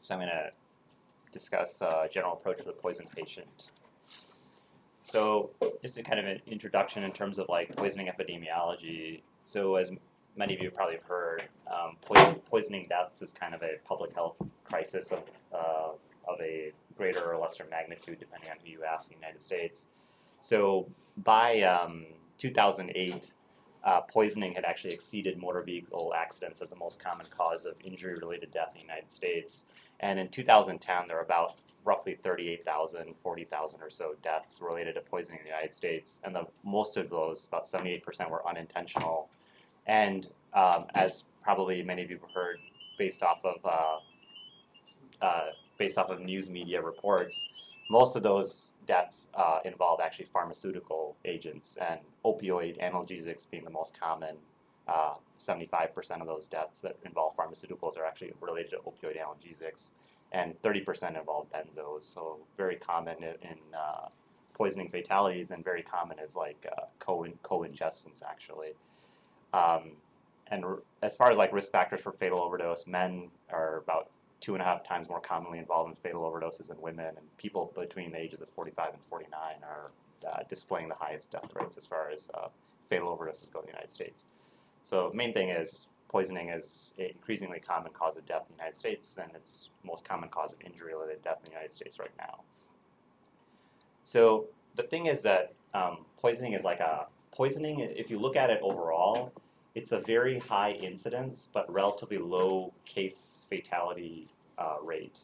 So I'm going to discuss uh, general approach to the poison patient. So just a kind of an introduction in terms of like poisoning epidemiology. So as many of you probably have heard, um, poison, poisoning deaths is kind of a public health crisis of, uh, of a greater or lesser magnitude depending on who you ask in the United States. So by um, 2008, uh, poisoning had actually exceeded motor vehicle accidents as the most common cause of injury-related death in the United States. And in 2010, there were about roughly 38,000, 40,000 or so deaths related to poisoning in the United States. And the, most of those, about 78%, were unintentional. And um, as probably many of you have heard, based off of uh, uh, based off of news media reports, most of those deaths uh, involve actually pharmaceutical agents and opioid analgesics being the most common. 75% uh, of those deaths that involve pharmaceuticals are actually related to opioid analgesics, and 30% involve benzos. So very common in, in uh, poisoning fatalities, and very common is like uh, co co-ingestants actually. Um, and as far as like risk factors for fatal overdose, men are about two and a half times more commonly involved in fatal overdoses than women, and people between the ages of 45 and 49 are uh, displaying the highest death rates as far as uh, fatal overdoses go in the United States. So main thing is poisoning is an increasingly common cause of death in the United States, and it's most common cause of injury-related death in the United States right now. So the thing is that um, poisoning is like a poisoning. If you look at it overall, it's a very high incidence but relatively low case fatality uh, rate.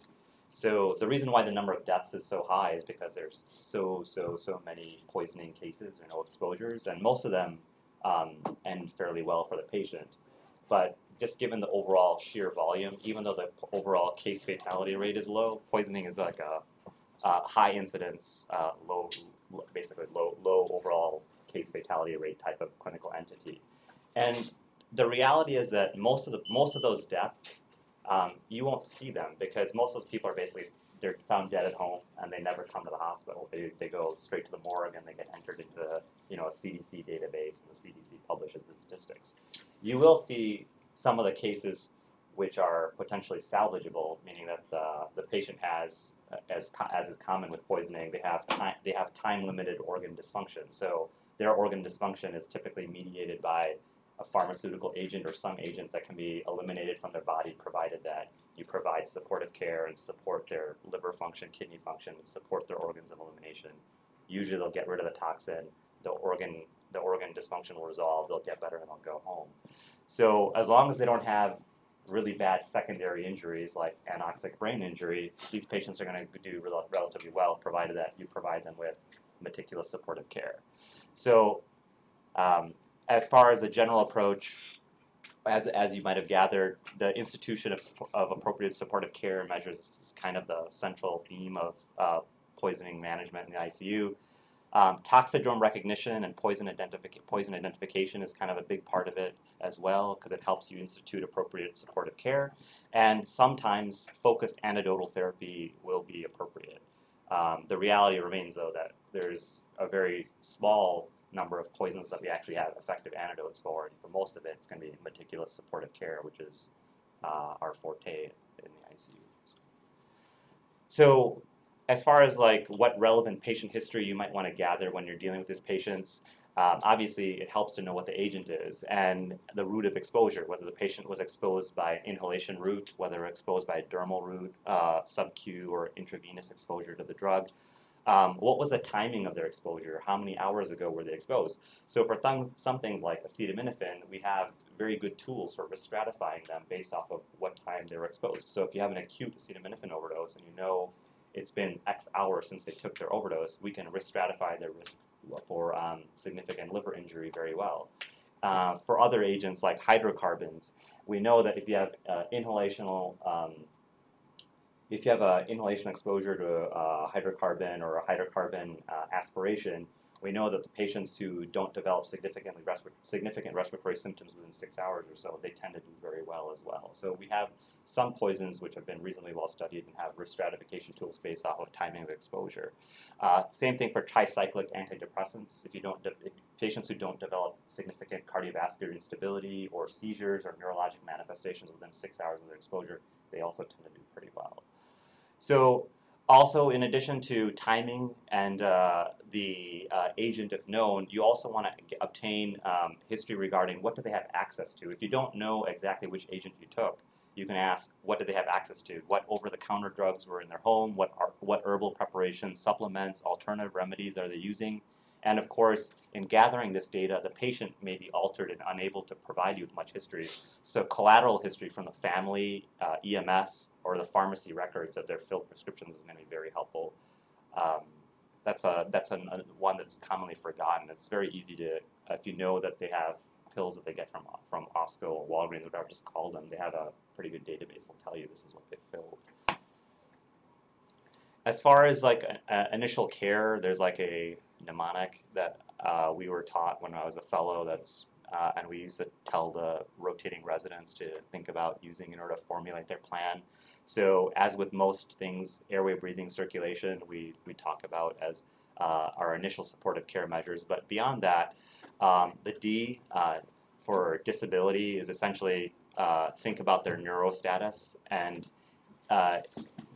So the reason why the number of deaths is so high is because there's so, so, so many poisoning cases or no exposures, and most of them um, end fairly well for the patient. But just given the overall sheer volume, even though the overall case fatality rate is low, poisoning is like a, high incidence, uh, low, basically low, low overall case fatality rate type of clinical entity. And the reality is that most of the most of those deaths, um, you won't see them because most of those people are basically they're found dead at home and they never come to the hospital. They, they go straight to the morgue and they get entered into the, you know a CDC database and the CDC publishes the statistics. You will see some of the cases which are potentially salvageable, meaning that the, the patient has, as, as is common with poisoning, they have time, they have time limited organ dysfunction. So their organ dysfunction is typically mediated by a pharmaceutical agent or some agent that can be eliminated from their body provided that you provide supportive care and support their liver function, kidney function, and support their organs of elimination. Usually they'll get rid of the toxin, the organ, the organ dysfunction will resolve, they'll get better and they'll go home. So as long as they don't have really bad secondary injuries like anoxic brain injury, these patients are going to do rel relatively well provided that you provide them with meticulous supportive care. So um, as far as a general approach, as, as you might have gathered, the institution of, of appropriate supportive care measures is kind of the central theme of uh, poisoning management in the ICU. Um, toxidrome recognition and poison, identific poison identification is kind of a big part of it as well because it helps you institute appropriate supportive care. And sometimes focused antidotal therapy will be appropriate. Um, the reality remains, though, that there's a very small number of poisons that we actually have effective antidotes for. And for most of it, it's going to be meticulous supportive care, which is uh, our forte in the ICU. So as far as like what relevant patient history you might want to gather when you're dealing with these patients, um, obviously it helps to know what the agent is and the route of exposure, whether the patient was exposed by inhalation route, whether exposed by dermal route, uh, sub-Q or intravenous exposure to the drug, um, what was the timing of their exposure? How many hours ago were they exposed? So for th some things like acetaminophen, we have very good tools for risk stratifying them based off of what time they were exposed. So if you have an acute acetaminophen overdose and you know it's been X hours since they took their overdose, we can risk stratify their risk for um, significant liver injury very well. Uh, for other agents like hydrocarbons, we know that if you have uh, inhalational um, if you have an inhalation exposure to a hydrocarbon or a hydrocarbon uh, aspiration, we know that the patients who don't develop significantly respi significant respiratory symptoms within six hours or so, they tend to do very well as well. So we have some poisons which have been reasonably well studied and have risk stratification tools based off of timing of exposure. Uh, same thing for tricyclic antidepressants. If you don't, if patients who don't develop significant cardiovascular instability or seizures or neurologic manifestations within six hours of their exposure, they also tend to do pretty well. So also, in addition to timing and uh, the uh, agent if known, you also want to obtain um, history regarding what do they have access to. If you don't know exactly which agent you took, you can ask what do they have access to, what over-the-counter drugs were in their home, what, what herbal preparations, supplements, alternative remedies are they using, and of course, in gathering this data, the patient may be altered and unable to provide you with much history. So collateral history from the family, uh, EMS, or the pharmacy records of their filled prescriptions is going to be very helpful. Um, that's a that's a, one that's commonly forgotten. It's very easy to if you know that they have pills that they get from from Osco or Walgreens or whatever, just call them. They have a pretty good database. They'll tell you this is what they filled. As far as like initial care, there's like a mnemonic that uh, we were taught when I was a fellow. That's uh, and we used to tell the rotating residents to think about using in order to formulate their plan. So as with most things, airway, breathing, circulation, we, we talk about as uh, our initial supportive care measures. But beyond that, um, the D uh, for disability is essentially uh, think about their neurostatus and uh,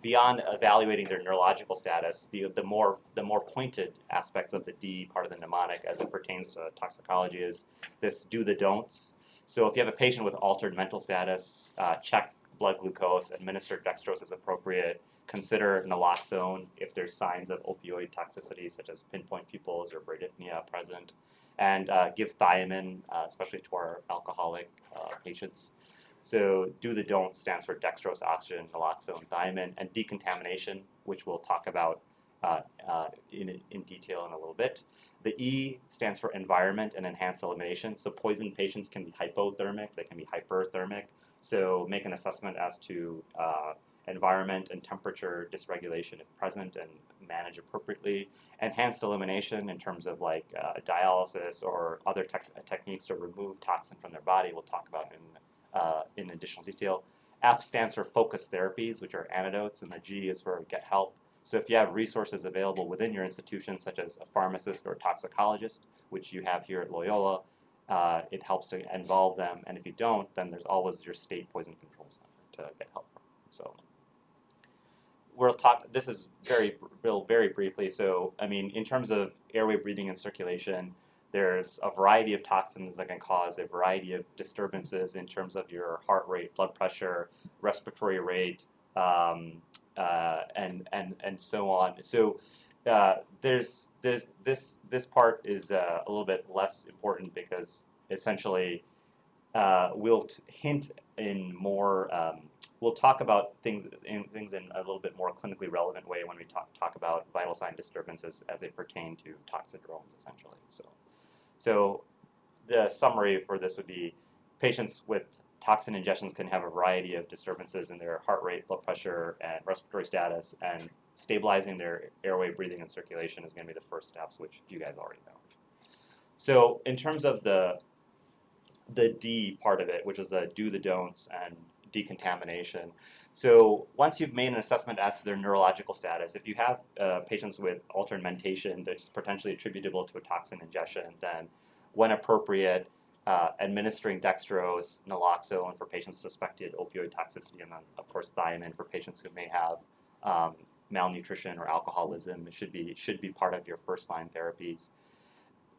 beyond evaluating their neurological status, the, the, more, the more pointed aspects of the D part of the mnemonic as it pertains to toxicology is this do the don'ts. So if you have a patient with altered mental status, uh, check blood glucose, administer dextrose as appropriate, consider naloxone if there's signs of opioid toxicity such as pinpoint pupils or bradypnea present, and uh, give thiamine, uh, especially to our alcoholic uh, patients. So do the don't stands for dextrose, oxygen, naloxone, thiamine, and decontamination, which we'll talk about uh, uh, in, in detail in a little bit. The E stands for environment and enhanced elimination. So poison patients can be hypothermic, they can be hyperthermic. So make an assessment as to uh, environment and temperature dysregulation if present and manage appropriately. Enhanced elimination in terms of like uh, dialysis or other te techniques to remove toxin from their body we'll talk about in uh, in additional detail. F stands for focus therapies, which are antidotes, and the G is for get help. So if you have resources available within your institution, such as a pharmacist or a toxicologist, which you have here at Loyola, uh, it helps to involve them. And if you don't, then there's always your state poison control center to get help from. So we'll talk. This is very, real, very briefly. So I mean, in terms of airway breathing and circulation, there's a variety of toxins that can cause a variety of disturbances in terms of your heart rate, blood pressure, respiratory rate, um, uh, and and and so on. So uh, there's there's this this part is uh, a little bit less important because essentially uh, we'll hint in more. Um, we'll talk about things in things in a little bit more clinically relevant way when we talk talk about vital sign disturbances as they pertain to toxidromes, essentially. So. So the summary for this would be patients with toxin ingestions can have a variety of disturbances in their heart rate, blood pressure, and respiratory status, and stabilizing their airway, breathing, and circulation is going to be the first steps, which you guys already know. So in terms of the the D part of it, which is the do the don'ts and decontamination. So once you've made an assessment as to their neurological status, if you have uh, patients with altered mentation that's potentially attributable to a toxin ingestion, then when appropriate, uh, administering dextrose, naloxone for patients suspected opioid toxicity, and then of course thiamine for patients who may have um, malnutrition or alcoholism should be should be part of your first line therapies.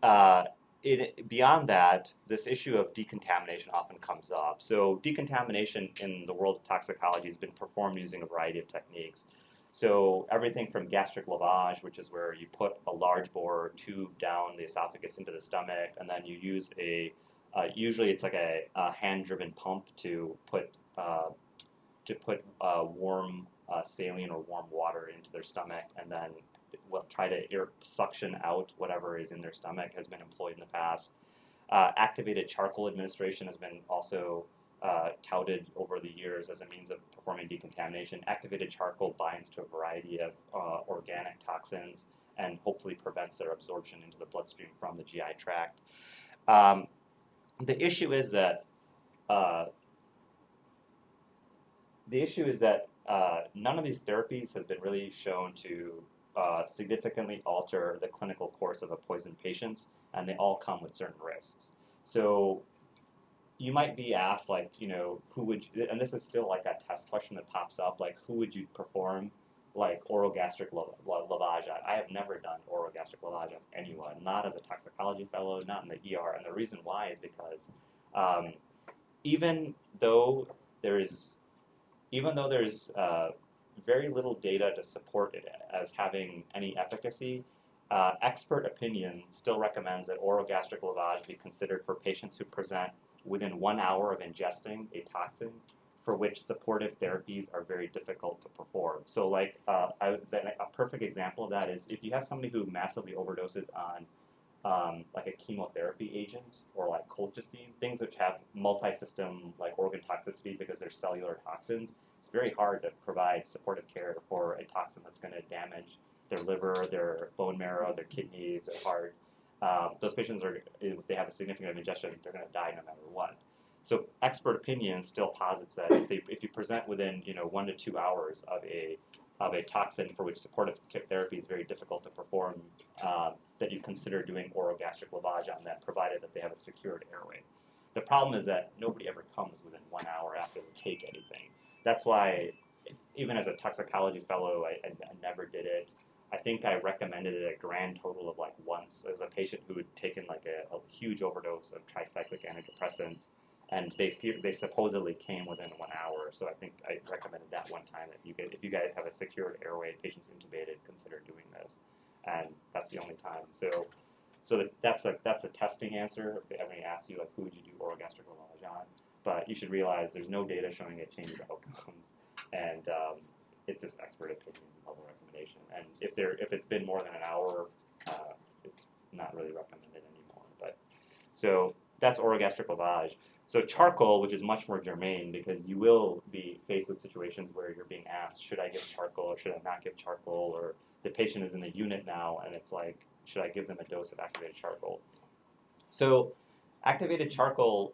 Uh, it, beyond that, this issue of decontamination often comes up. So decontamination in the world of toxicology has been performed using a variety of techniques. So everything from gastric lavage, which is where you put a large bore tube down the esophagus into the stomach, and then you use a, uh, usually it's like a, a hand-driven pump to put uh, to put uh, warm uh, saline or warm water into their stomach, and then will try to air suction out whatever is in their stomach has been employed in the past. Uh, activated charcoal administration has been also uh, touted over the years as a means of performing decontamination. Activated charcoal binds to a variety of uh, organic toxins and hopefully prevents their absorption into the bloodstream from the GI tract. Um, the issue is that uh, the issue is that uh, none of these therapies has been really shown to uh, significantly alter the clinical course of a poisoned patient, and they all come with certain risks. So you might be asked like, you know, who would, you, and this is still like a test question that pops up, like who would you perform like orogastric lavage on? I have never done orogastric lavage on anyone, not as a toxicology fellow, not in the ER, and the reason why is because um, even though there is, even though there's uh, very little data to support it as having any efficacy, uh, expert opinion still recommends that oral gastric lavage be considered for patients who present within one hour of ingesting a toxin for which supportive therapies are very difficult to perform. So, like uh, I, a perfect example of that is if you have somebody who massively overdoses on um, like a chemotherapy agent or like colchicine, things which have multi-system like organ toxicity because they're cellular toxins, it's very hard to provide supportive care for a toxin that's going to damage their liver, their bone marrow, their kidneys, their heart. Um, those patients are, if they have a significant ingestion, they're going to die no matter what. So expert opinion still posits that if, they, if you present within you know one to two hours of a of a toxin for which supportive therapy is very difficult to perform, uh, that you consider doing orogastric lavage on them, provided that they have a secured airway. The problem is that nobody ever comes within one hour after they take anything. That's why, even as a toxicology fellow, I, I, I never did it. I think I recommended it a grand total of like once. Was a patient who had taken like a, a huge overdose of tricyclic antidepressants, and they they supposedly came within one hour. So I think I recommended that one time that you get, if you guys have a secured airway, patients intubated, consider doing this, and that's the only time. So so that, that's a that's a testing answer. If they ever ask you like who would you do orogastric lavage on, but you should realize there's no data showing it changes outcomes, and um, it's just expert opinion level recommendation. And if there if it's been more than an hour, uh, it's not really recommended anymore. But so that's orogastric lavage. So charcoal, which is much more germane, because you will be faced with situations where you're being asked, should I give charcoal or should I not give charcoal, or the patient is in the unit now, and it's like, should I give them a dose of activated charcoal? So activated charcoal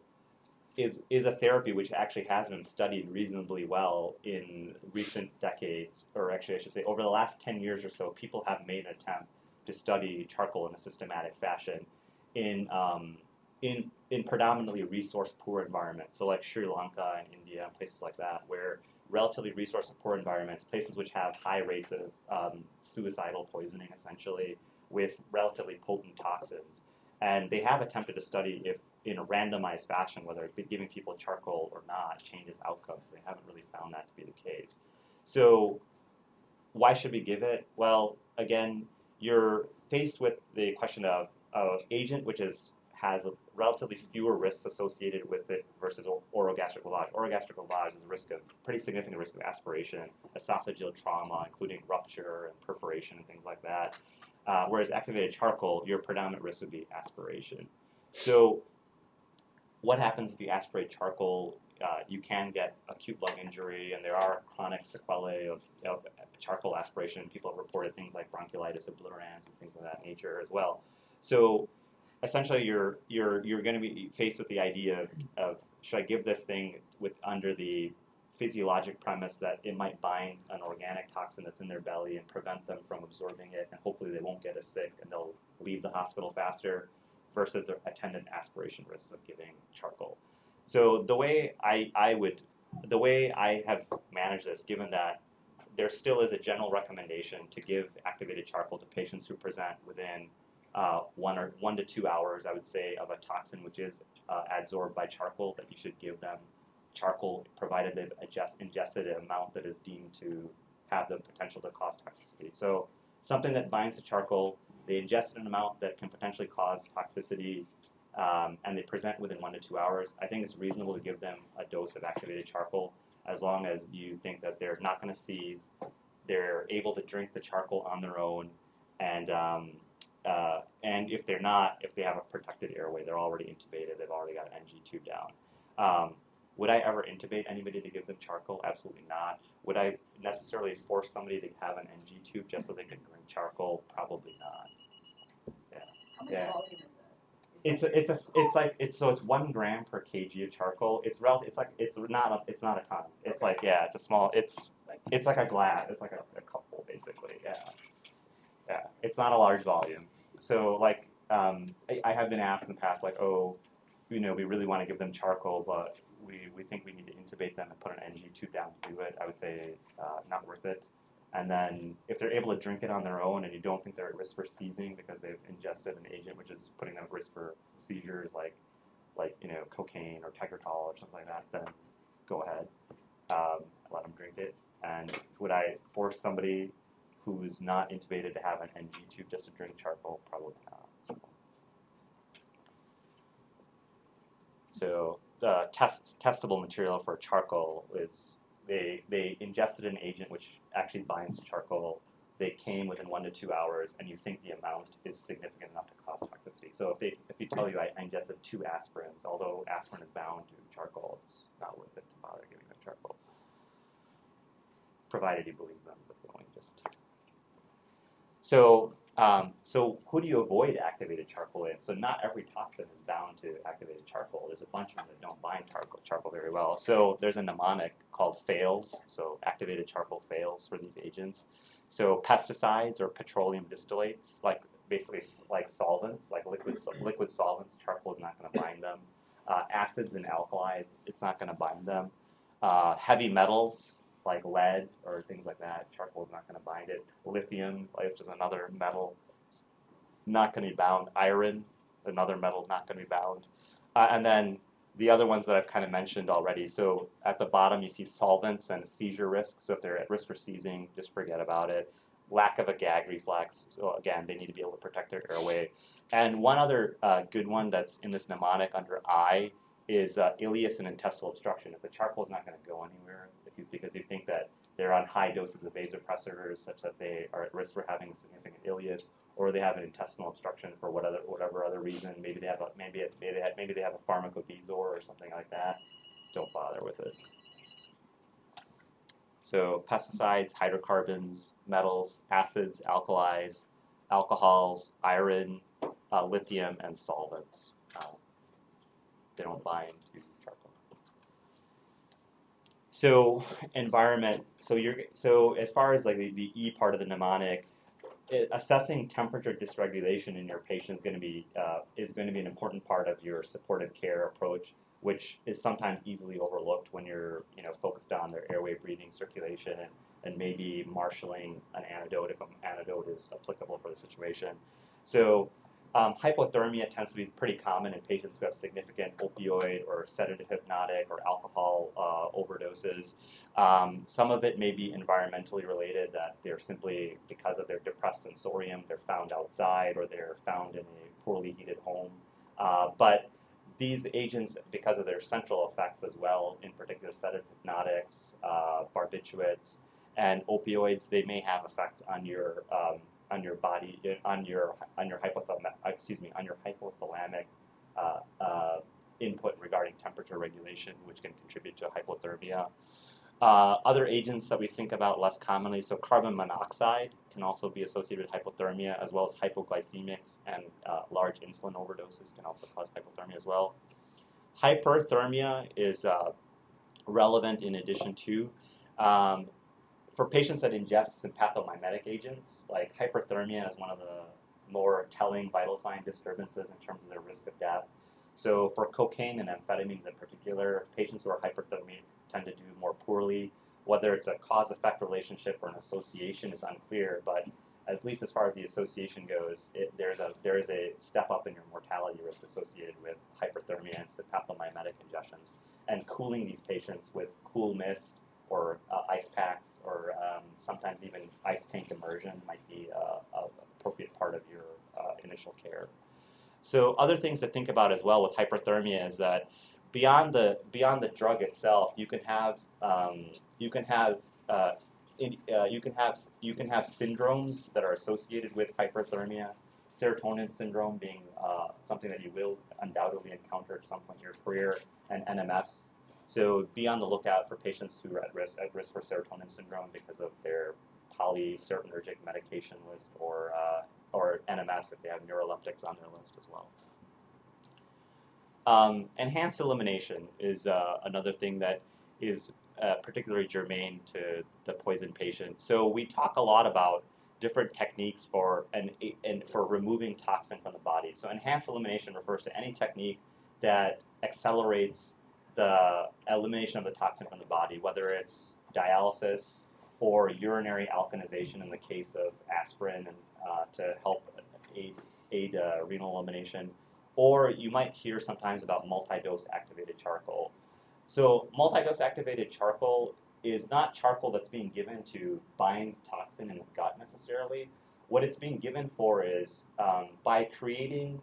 is, is a therapy which actually has been studied reasonably well in recent decades, or actually I should say over the last 10 years or so, people have made an attempt to study charcoal in a systematic fashion in, um, in, in predominantly resource poor environments, so like Sri Lanka and India and places like that, where relatively resource poor environments, places which have high rates of um, suicidal poisoning essentially with relatively potent toxins. And they have attempted to study if in a randomized fashion, whether it's giving people charcoal or not changes outcomes. They haven't really found that to be the case. So why should we give it? Well, again, you're faced with the question of, of agent, which is has relatively fewer risks associated with it versus orogastric lavage. Orogastric lavage is a risk of pretty significant risk of aspiration, esophageal trauma, including rupture and perforation and things like that. Uh, whereas activated charcoal, your predominant risk would be aspiration. So what happens if you aspirate charcoal? Uh, you can get acute lung injury, and there are chronic sequelae of, of charcoal aspiration. People have reported things like bronchiolitis obliterans and things of that nature as well. So essentially, you're you're you're going to be faced with the idea of, of should I give this thing with under the physiologic premise that it might bind an organic toxin that's in their belly and prevent them from absorbing it, and hopefully they won't get as sick and they'll leave the hospital faster versus the attendant aspiration risks of giving charcoal. So the way I, I would, the way I have managed this, given that there still is a general recommendation to give activated charcoal to patients who present within uh, one or one to two hours, I would say, of a toxin which is uh, adsorbed by charcoal, that you should give them charcoal provided they've ingest, ingested an amount that is deemed to have the potential to cause toxicity. So something that binds to charcoal they ingest an amount that can potentially cause toxicity, um, and they present within one to two hours. I think it's reasonable to give them a dose of activated charcoal as long as you think that they're not going to seize, they're able to drink the charcoal on their own, and um, uh, and if they're not, if they have a protected airway, they're already intubated, they've already got an NG tube down. Um, would I ever intubate anybody to give them charcoal? Absolutely not. Would I necessarily force somebody to have an NG tube just so they could drink charcoal? Probably not. Yeah. It's a, it's a it's like it's so it's one gram per kg of charcoal. It's rel it's like it's not a, it's not a ton. It's like yeah, it's a small it's it's like a glass. It's like a, a couple basically. Yeah, yeah. It's not a large volume. So like um, I, I have been asked in the past like oh you know, we really want to give them charcoal, but we, we think we need to intubate them and put an NG tube down to do it. I would say uh, not worth it. And then if they're able to drink it on their own and you don't think they're at risk for seizing because they've ingested an agent which is putting them at risk for seizures like like you know cocaine or Tegretol or something like that, then go ahead, um, let them drink it. And would I force somebody who's not intubated to have an NG tube just to drink charcoal? Probably not. So, the test testable material for charcoal is they they ingested an agent which actually binds to charcoal. They came within one to two hours, and you think the amount is significant enough to cause toxicity. So if they if you tell you I, I ingested two aspirins, although aspirin is bound to charcoal, it's not worth it to bother giving them charcoal, provided you believe them. But going just so um, so who do you avoid activated charcoal in? So not every toxin is bound to activated charcoal. There's a bunch of them that don't bind charcoal, charcoal very well. So there's a mnemonic called FAILS, so activated charcoal fails for these agents. So pesticides or petroleum distillates, like basically like solvents, like liquid, liquid solvents, charcoal is not going to bind them. Uh, acids and alkalis, it's not going to bind them. Uh, heavy metals, like lead or things like that, charcoal is not going to bind it. Lithium, which is another metal, not going to be bound. Iron, another metal, not going to be bound. Uh, and then the other ones that I've kind of mentioned already. So at the bottom, you see solvents and seizure risk. So if they're at risk for seizing, just forget about it. Lack of a gag reflex. So again, they need to be able to protect their airway. And one other uh, good one that's in this mnemonic under I is uh, ileus and intestinal obstruction. If the charcoal is not going to go anywhere, you, because you think that they're on high doses of vasopressors such that they are at risk for having significant ileus, or they have an intestinal obstruction for whatever whatever other reason. Maybe they have a maybe maybe they have, maybe they have a pharmacobezoar or something like that. Don't bother with it. So pesticides, hydrocarbons, metals, acids, alkalis, alcohols, iron, uh, lithium, and solvents. They don't bind to charcoal. So environment. So you're so as far as like the, the E part of the mnemonic, it, assessing temperature dysregulation in your patient is going to be uh, is going to be an important part of your supportive care approach, which is sometimes easily overlooked when you're you know focused on their airway, breathing, circulation, and, and maybe marshaling an antidote if an antidote is applicable for the situation. So um, hypothermia tends to be pretty common in patients who have significant opioid or sedative hypnotic or alcohol uh, overdoses. Um, some of it may be environmentally related, that they're simply, because of their depressed sensorium, they're found outside or they're found in a poorly heated home. Uh, but these agents, because of their central effects as well, in particular sedative hypnotics, uh, barbiturates, and opioids, they may have effects on your um, on your body, on your on your hypothalamic, excuse me, on your hypothalamic uh, uh, input regarding temperature regulation, which can contribute to hypothermia. Uh, other agents that we think about less commonly, so carbon monoxide can also be associated with hypothermia, as well as hypoglycemics and uh, large insulin overdoses can also cause hypothermia as well. Hyperthermia is uh, relevant in addition to um, for patients that ingest sympathomimetic agents, like hyperthermia is one of the more telling vital sign disturbances in terms of their risk of death. So for cocaine and amphetamines in particular, patients who are hyperthermic tend to do more poorly. Whether it's a cause-effect relationship or an association is unclear, but at least as far as the association goes, it, there's a there is a step up in your mortality risk associated with hyperthermia and sympathomimetic ingestions. And cooling these patients with cool mist or uh, ice packs, or um, sometimes even ice tank immersion might be uh, an appropriate part of your uh, initial care. So other things to think about as well with hyperthermia is that beyond the beyond the drug itself, you can have um, you can have uh, in, uh, you can have you can have syndromes that are associated with hyperthermia. Serotonin syndrome being uh, something that you will undoubtedly encounter at some point in your career, and NMS so be on the lookout for patients who are at risk at risk for serotonin syndrome because of their polyserotonergic medication list or uh, or NMS if they have neuroleptics on their list as well. Um, enhanced elimination is uh, another thing that is uh, particularly germane to the poison patient. So we talk a lot about different techniques for and and for removing toxin from the body. So enhanced elimination refers to any technique that accelerates the elimination of the toxin from the body, whether it's dialysis or urinary alkalization in the case of aspirin and, uh, to help aid, aid uh, renal elimination. Or you might hear sometimes about multi-dose activated charcoal. So multi-dose activated charcoal is not charcoal that's being given to bind toxin in the gut necessarily. What it's being given for is um, by creating,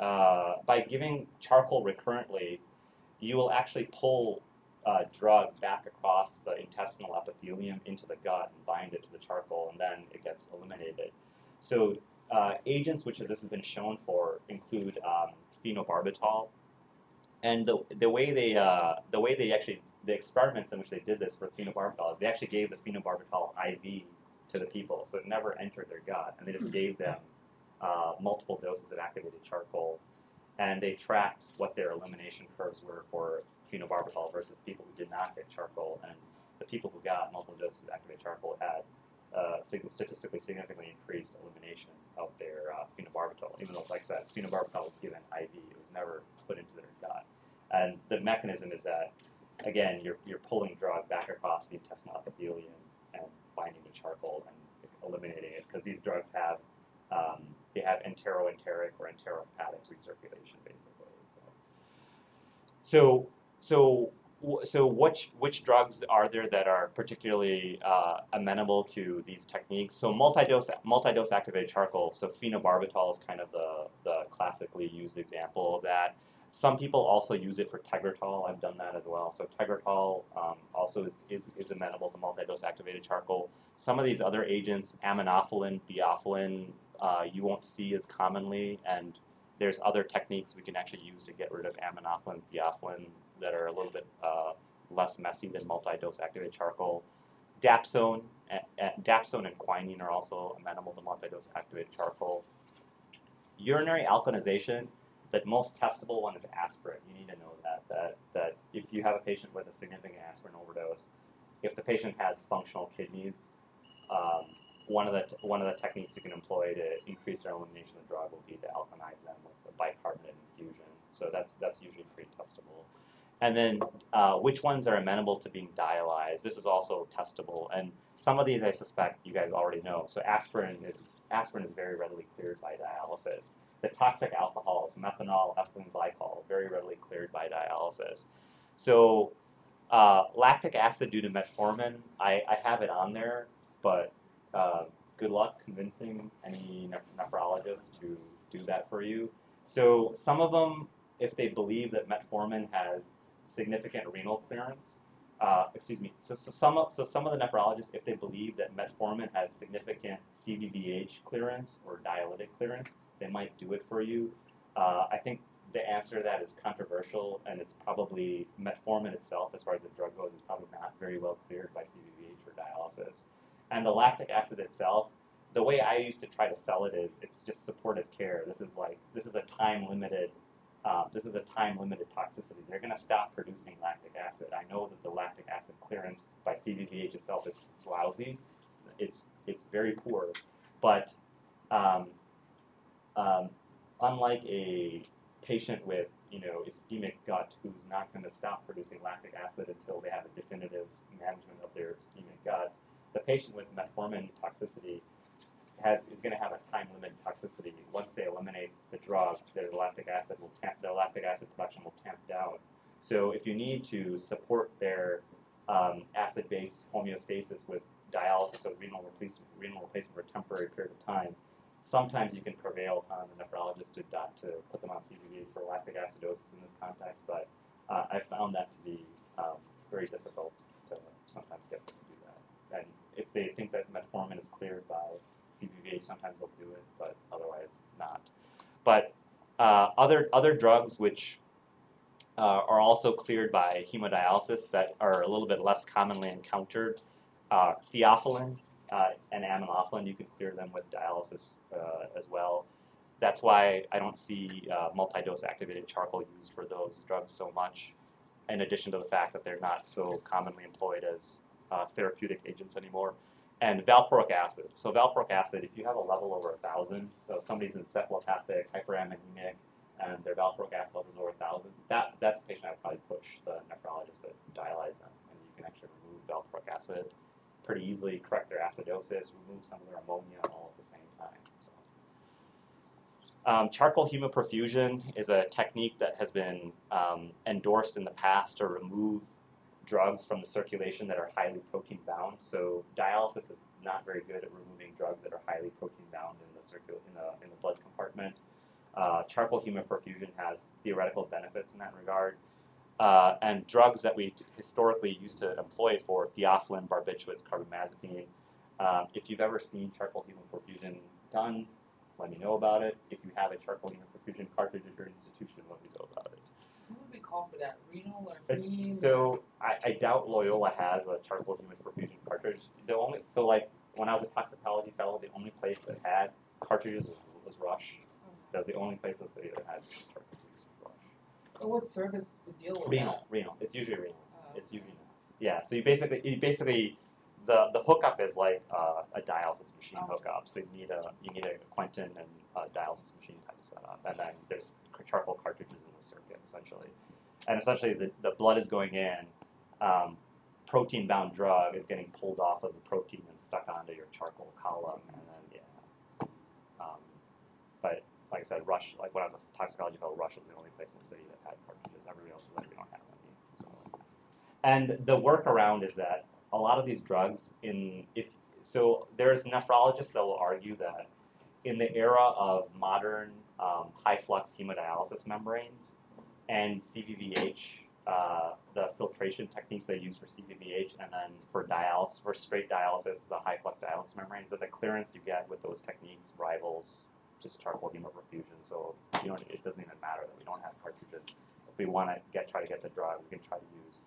uh, by giving charcoal recurrently, you will actually pull uh, drug back across the intestinal epithelium into the gut and bind it to the charcoal, and then it gets eliminated. So uh, agents which this has been shown for include um, phenobarbital, and the the way they uh, the way they actually the experiments in which they did this for phenobarbital is they actually gave the phenobarbital IV to the people, so it never entered their gut, and they just gave them uh, multiple doses of activated charcoal, and they tracked what their elimination curves were for phenobarbital versus people who did not get charcoal, and the people who got multiple doses of activated charcoal had uh, statistically significantly increased elimination of their uh, phenobarbital, even though, like I said, phenobarbital was given IV, it was never put into their gut. And the mechanism is that, again, you're, you're pulling drug back across the intestinal epithelium and binding to charcoal and eliminating it, because these drugs have, um, they have enteroenteric or enterohepatic recirculation, basically. So, so, so so which which drugs are there that are particularly uh, amenable to these techniques? So multi-dose multi-dose activated charcoal. So phenobarbital is kind of the the classically used example of that. Some people also use it for Tegretol. I've done that as well. So Tegretol um, also is, is, is amenable to multi-dose activated charcoal. Some of these other agents, aminophylline, theophylline, uh, you won't see as commonly, and there's other techniques we can actually use to get rid of aminophylline, theophylline that are a little bit uh, less messy than multi-dose activated charcoal. Dapsone, dapsone and quinine are also amenable to multi-dose activated charcoal. Urinary alkalization, the most testable one is aspirin. You need to know that, that, that if you have a patient with a significant aspirin overdose, if the patient has functional kidneys, um, one of the one of the techniques you can employ to increase their elimination of the drug will be to alkalize them with a bicarbonate infusion. So that's that's usually pretty testable. And then uh, which ones are amenable to being dialyzed? This is also testable. And some of these I suspect you guys already know. So aspirin is aspirin is very readily cleared by dialysis. The toxic alcohols, methanol, ethylene glycol, very readily cleared by dialysis. So uh, lactic acid due to metformin, I, I, have it on there, but uh, good luck convincing any nephrologist to do that for you. So some of them, if they believe that metformin has significant renal clearance. Uh, excuse me. So, so some of, so some of the nephrologists, if they believe that metformin has significant CVVH clearance or dialytic clearance, they might do it for you. Uh, I think the answer to that is controversial, and it's probably metformin itself, as far as the drug goes, is probably not very well cleared by CVVH or dialysis. And the lactic acid itself, the way I used to try to sell it is it's just supportive care. This is like this is a time limited uh, this is a time-limited toxicity. They're going to stop producing lactic acid. I know that the lactic acid clearance by CVVH itself is lousy. It's, it's, it's very poor. But um, um, unlike a patient with you know ischemic gut who's not going to stop producing lactic acid until they have a definitive management of their ischemic gut, the patient with metformin toxicity has is going to have a time limit toxicity. Once they eliminate the drug, their lactic acid will tamp, lactic acid production will tamp down. So if you need to support their um, acid-base homeostasis with dialysis or renal replacement, renal replacement for a temporary period of time, sometimes you can prevail on the nephrologist to, to put them on CVV for lactic acidosis in this context, but uh, I found that to be um, very difficult to sometimes get them to do that. And if they think that metformin is cleared by CVVH, sometimes they'll do it, but otherwise not. But uh, other other drugs which uh, are also cleared by hemodialysis that are a little bit less commonly encountered, uh, theophylline uh, and aminophylline, you can clear them with dialysis uh, as well. That's why I don't see uh, multi-dose activated charcoal used for those drugs so much, in addition to the fact that they're not so commonly employed as therapeutic agents anymore and valproic acid. So valproic acid, if you have a level over a thousand, so somebody's encephalopathic, hyperammonemic, and their valproic acid level is over 1,000, that, that's a patient I would probably push the nephrologist to dialyze them. And you can actually remove valproic acid pretty easily, correct their acidosis, remove some of their ammonia all at the same time. Um, charcoal hemoperfusion is a technique that has been um, endorsed in the past to remove drugs from the circulation that are highly protein bound. So dialysis is not very good at removing drugs that are highly protein bound in the circul- in the in the blood compartment. Uh, charcoal hemoperfusion has theoretical benefits in that regard. Uh, and drugs that we historically used to employ for theophylline, barbiturates, carbamazepine. Um, if you've ever seen charcoal hemoperfusion done, let me know about it. If you have a charcoal hemoperfusion cartridge at your institution, let me know about it. What call for that? Renal or It's, heme? so I, I doubt Loyola has a charcoal perfusion cartridge. The only so like when I was a toxicology fellow, the only place that had cartridges was, was Rush. That was the only place in the city that had cartridges. was Rush. But what service would deal with Renal, renal. It's usually renal. that? Uh, It's usually not. Yeah. So you basically, you basically, the the hookup is like uh, a dialysis machine Oh. hookup. So you need a you need a Quinton and a dialysis machine type of setup, and then there's charcoal cartridges in the circuit essentially, and essentially the, the blood is going in. Um, protein bound drug is getting pulled off of the protein and stuck onto your charcoal column, and then yeah. Um, but like I said, Rush, like when I was a toxicology fellow, Rush was the only place in the city that had cartridges. Everybody else was like, we don't have any. So. And the workaround is that a lot of these drugs, in if so, there's nephrologists that will argue that in the era of modern um, high flux hemodialysis membranes and CVVH, uh, the filtration techniques they use for CVVH, and then for dialysis, for straight dialysis, the high flux dialysis membranes, that the clearance you get with those techniques rivals just charcoal hemoperfusion. So you know, it doesn't even matter that we don't have cartridges. If we want to get try to get the drug, we can try to use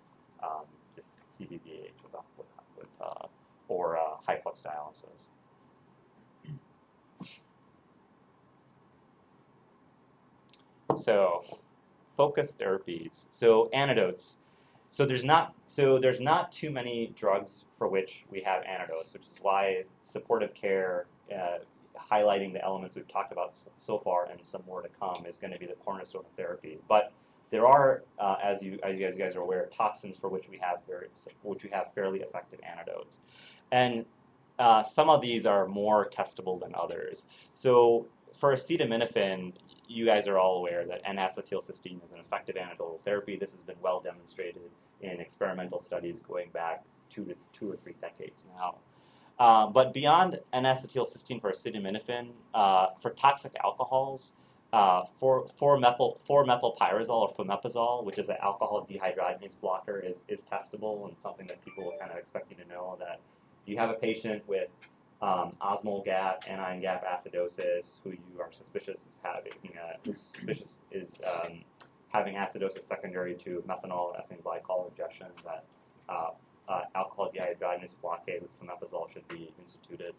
um, just CVVH with, uh, with, with uh, or uh, high flux dialysis. So, focused therapies. So antidotes. So there's not so there's not too many drugs for which we have antidotes, which is why supportive care, uh, highlighting the elements we've talked about so, far and some more to come, is going to be the cornerstone of therapy. But there are, uh, as you as you guys, you guys are aware, toxins for which we have very which we have fairly effective antidotes, and uh, some of these are more testable than others. So for acetaminophen, you guys are all aware that N-acetylcysteine is an effective antidotal therapy. This has been well demonstrated in experimental studies going back two to two or three decades now. Uh, but beyond N-acetylcysteine for acetaminophen, uh, for toxic alcohols, uh, 4-methyl 4-methylpyrazole or fomepizole, which is an alcohol dehydrogenase blocker, is, is testable and something that people will kind of expect you to know that if you have a patient with um, osmolar gap, anion gap acidosis, who you are suspicious is having, uh, suspicious is um, having acidosis secondary to methanol ethylene glycol ingestion, that uh, uh, alcohol dehydrogenase blockade with fomepizole should be instituted.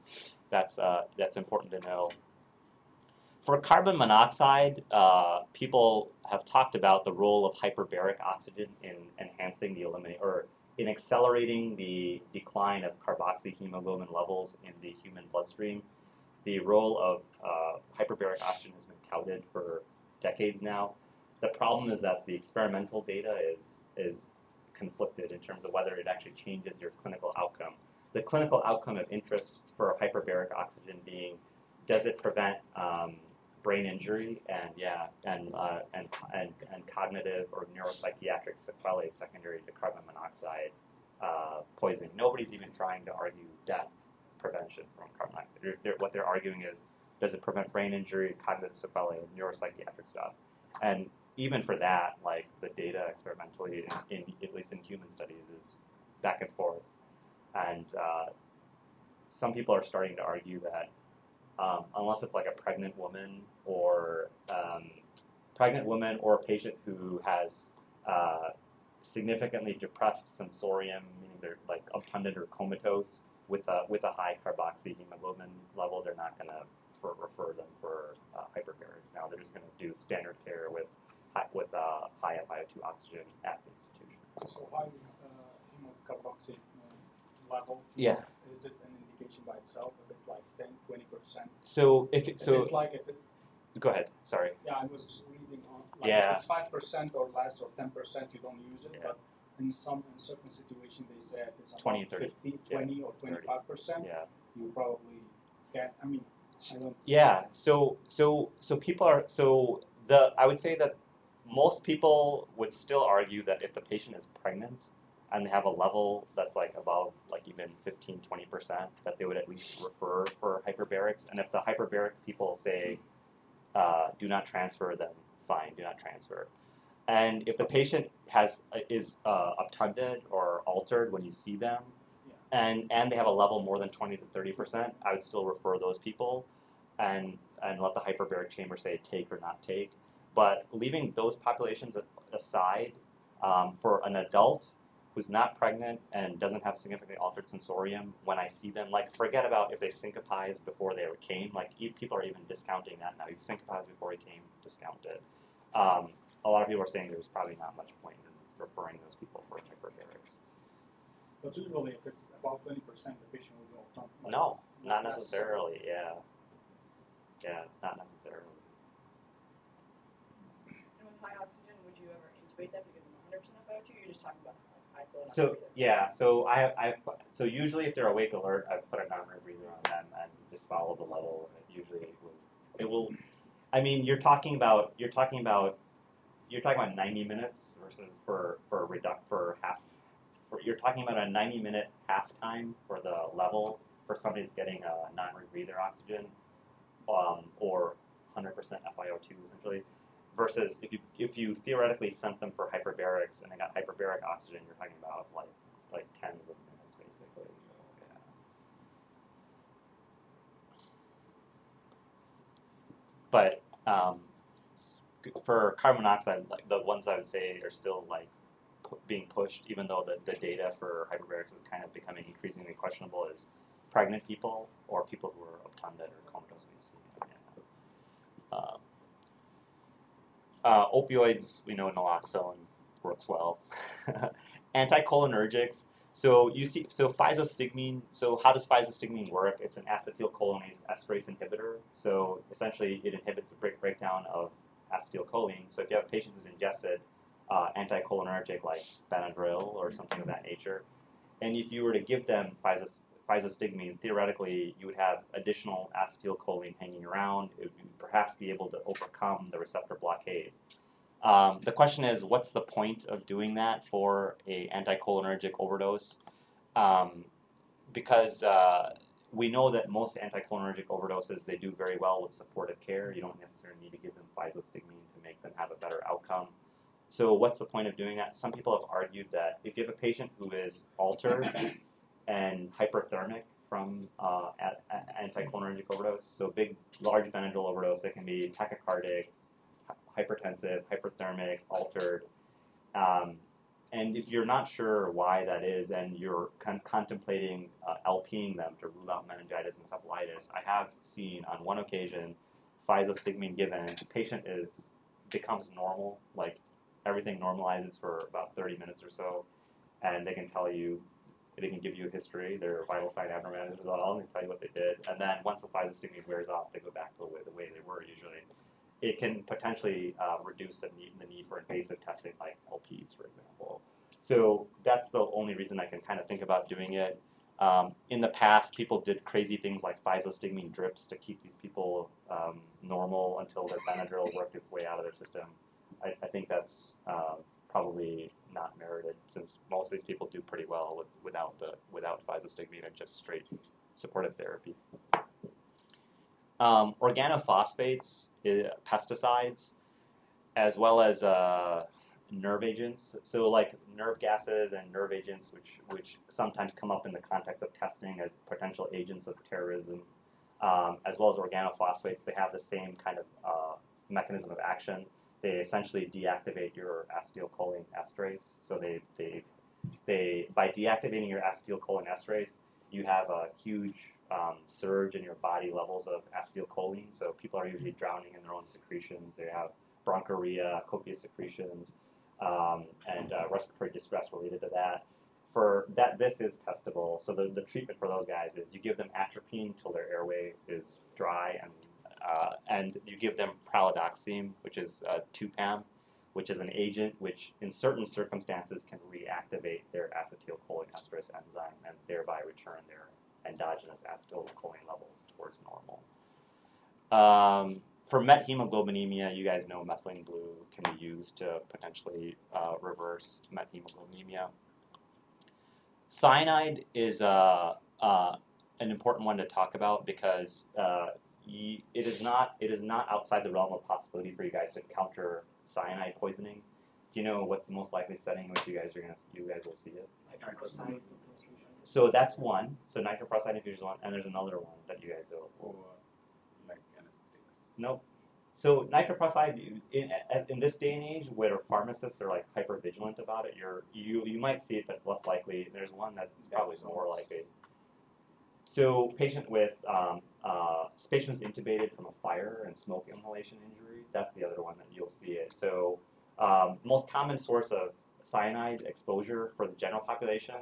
That's uh, that's important to know. For carbon monoxide, uh, people have talked about the role of hyperbaric oxygen in enhancing the eliminate or in accelerating the decline of carboxyhemoglobin levels in the human bloodstream. The role of uh, hyperbaric oxygen has been touted for decades now. The problem is that the experimental data is is conflicted in terms of whether it actually changes your clinical outcome. The clinical outcome of interest for hyperbaric oxygen being does it prevent um, brain injury and yeah and uh, and and and cognitive or neuropsychiatric sequelae secondary to carbon monoxide uh, poisoning. Nobody's even trying to argue death prevention from carbon monoxide. They're, they're, what they're arguing is does it prevent brain injury, cognitive sequelae, neuropsychiatric stuff. And even for that, like the data experimentally, in, in at least in human studies, is back and forth. And uh, some people are starting to argue that um, unless it's like a pregnant woman or um, pregnant woman or a patient who has uh, significantly depressed sensorium, meaning they're like obtunded or comatose with a with a high carboxyhemoglobin level, they're not going to refer them for uh, hyperbarics. Now they're just going to do standard care with high, with uh, high FiO2 oxygen at the institution. So high uh, hemocarboxy uh, level, Yeah. is it an indication by itself if it's like 10, 20 percent? So if it, If so, it's like if it, go ahead. Sorry. yeah, I was reading Like Yeah. if it's five percent or less or ten percent, you don't use it. Yeah. But in some in certain situations, they say if it's 20, about 30, 50, yeah, 20 or twenty five percent, Yeah. you probably can. I mean, I don't. Yeah. So so so people are so the I would say that most people would still argue that if the patient is pregnant and they have a level that's like above like even 15 20% that they would at least refer for hyperbarics. And if the hyperbaric people say uh, do not transfer then fine do not transfer. And if the patient has is uh, obtunded or altered when you see them and and they have a level more than 20 to 30% i would still refer those people and and let the hyperbaric chamber say take or not take. But leaving those populations aside um, for an adult who's not pregnant and doesn't have significantly altered sensorium when i see them like forget about if they syncopized before they came like people are even discounting that now you syncopized before he came discount it um, a lot of people are saying there's probably not much point in referring those people for hyperbarics But usually, if it's about twenty percent, the patient will go down. Like, No, not that's- necessarily. Yeah, yeah, not necessarily. And with high oxygen, would you ever intubate them to give them 100% FiO2? You're just talking about high flow. and So yeah, so I have, I've so usually if they're awake alert, I put a non-rebreather on them and just follow the level. And usually it will, it will. I mean, you're talking about you're talking about you're talking about 90 minutes versus for for reduct for half. For, you're talking about a 90 minute half time for the level for somebody that's getting a non-rebreather oxygen, um, or 100% FiO2 essentially. Versus if you if you theoretically sent them for hyperbarics and they got hyperbaric oxygen, you're talking about like like tens of minutes basically. So yeah. But um, for carbon monoxide, like the ones I would say are still like being pushed, even though the, the data for hyperbarics is kind of becoming increasingly questionable, is pregnant people or people who are obtunded or comatose. Yeah. Um, uh, opioids, we know naloxone works well. Anticholinergics. So you see, so physostigmine. So how does physostigmine work? It's an acetylcholinease esterase inhibitor. So essentially, it inhibits the break breakdown of acetylcholine. So if you have a patient who's ingested uh, anticholinergic like Benadryl or something of that nature, and if you were to give them physostigmine physostigmine, theoretically, you would have additional acetylcholine hanging around. It would perhaps be able to overcome the receptor blockade. Um, the question is, what's the point of doing that for a anticholinergic overdose? Um, because uh, we know that most anticholinergic overdoses they do very well with supportive care. You don't necessarily need to give them physostigmine to make them have a better outcome. So, what's the point of doing that? Some people have argued that if you have a patient who is altered and hyperthermic from uh, anticholinergic overdose. So big, large Benadryl overdose that can be tachycardic, hypertensive, hyperthermic, altered. Um, and if you're not sure why that is, and you're con- contemplating uh, LPing them to rule out meningitis and encephalitis, I have seen on one occasion physostigmine given. The patient is becomes normal, like everything normalizes for about 30 minutes or so, and they can tell you they can give you a history, their vital sign abnormalities are all, and tell you what they did. And then once the physostigmine wears off, they go back to the way, the way they were usually. It can potentially uh, reduce the need, the need for invasive testing like LPs, for example. So that's the only reason I can kind of think about doing it. Um, in the past, people did crazy things like physostigmine drips to keep these people um, normal until their Benadryl worked its way out of their system. I, I think that's uh, probably not merited since most of these people do pretty well with, without the without physostigmine and just straight supportive therapy. Um, organophosphates, uh, pesticides, as well as uh, nerve agents. So like nerve gases and nerve agents, which which sometimes come up in the context of testing as potential agents of terrorism, um, as well as organophosphates. They have the same kind of uh, mechanism of action they essentially deactivate your acetylcholine esterase. So they, they, they by deactivating your acetylcholine esterase, you have a huge um, surge in your body levels of acetylcholine. So people are usually drowning in their own secretions. They have bronchorrhea, copious secretions, um, and uh, respiratory distress related to that. For that, this is testable. So the, the treatment for those guys is you give them atropine until their airway is dry and uh, and you give them pralidoxime, which is uh, 2-PAM, which is an agent which, in certain circumstances, can reactivate their acetylcholinesterase enzyme and thereby return their endogenous acetylcholine levels towards normal. Um, for methemoglobinemia, you guys know methylene blue can be used to potentially uh, reverse methemoglobinemia. Cyanide is uh, uh, an important one to talk about because uh, it is not it is not outside the realm of possibility for you guys to counter cyanide poisoning. Do you know what's the most likely setting in which you guys are gonna you guys will see it? So that's one. So nitroprusside infusion is one, and there's another one that you guys will. Or like. Nope. So nitroprusside in, in, in this day and age, where pharmacists are like hyper vigilant about it, you're you you might see it, but it's less likely. There's one that's probably more likely. So patient with um, uh, patients intubated from a fire and smoke inhalation injury. That's the other one that you'll see it. So um, most common source of cyanide exposure for the general population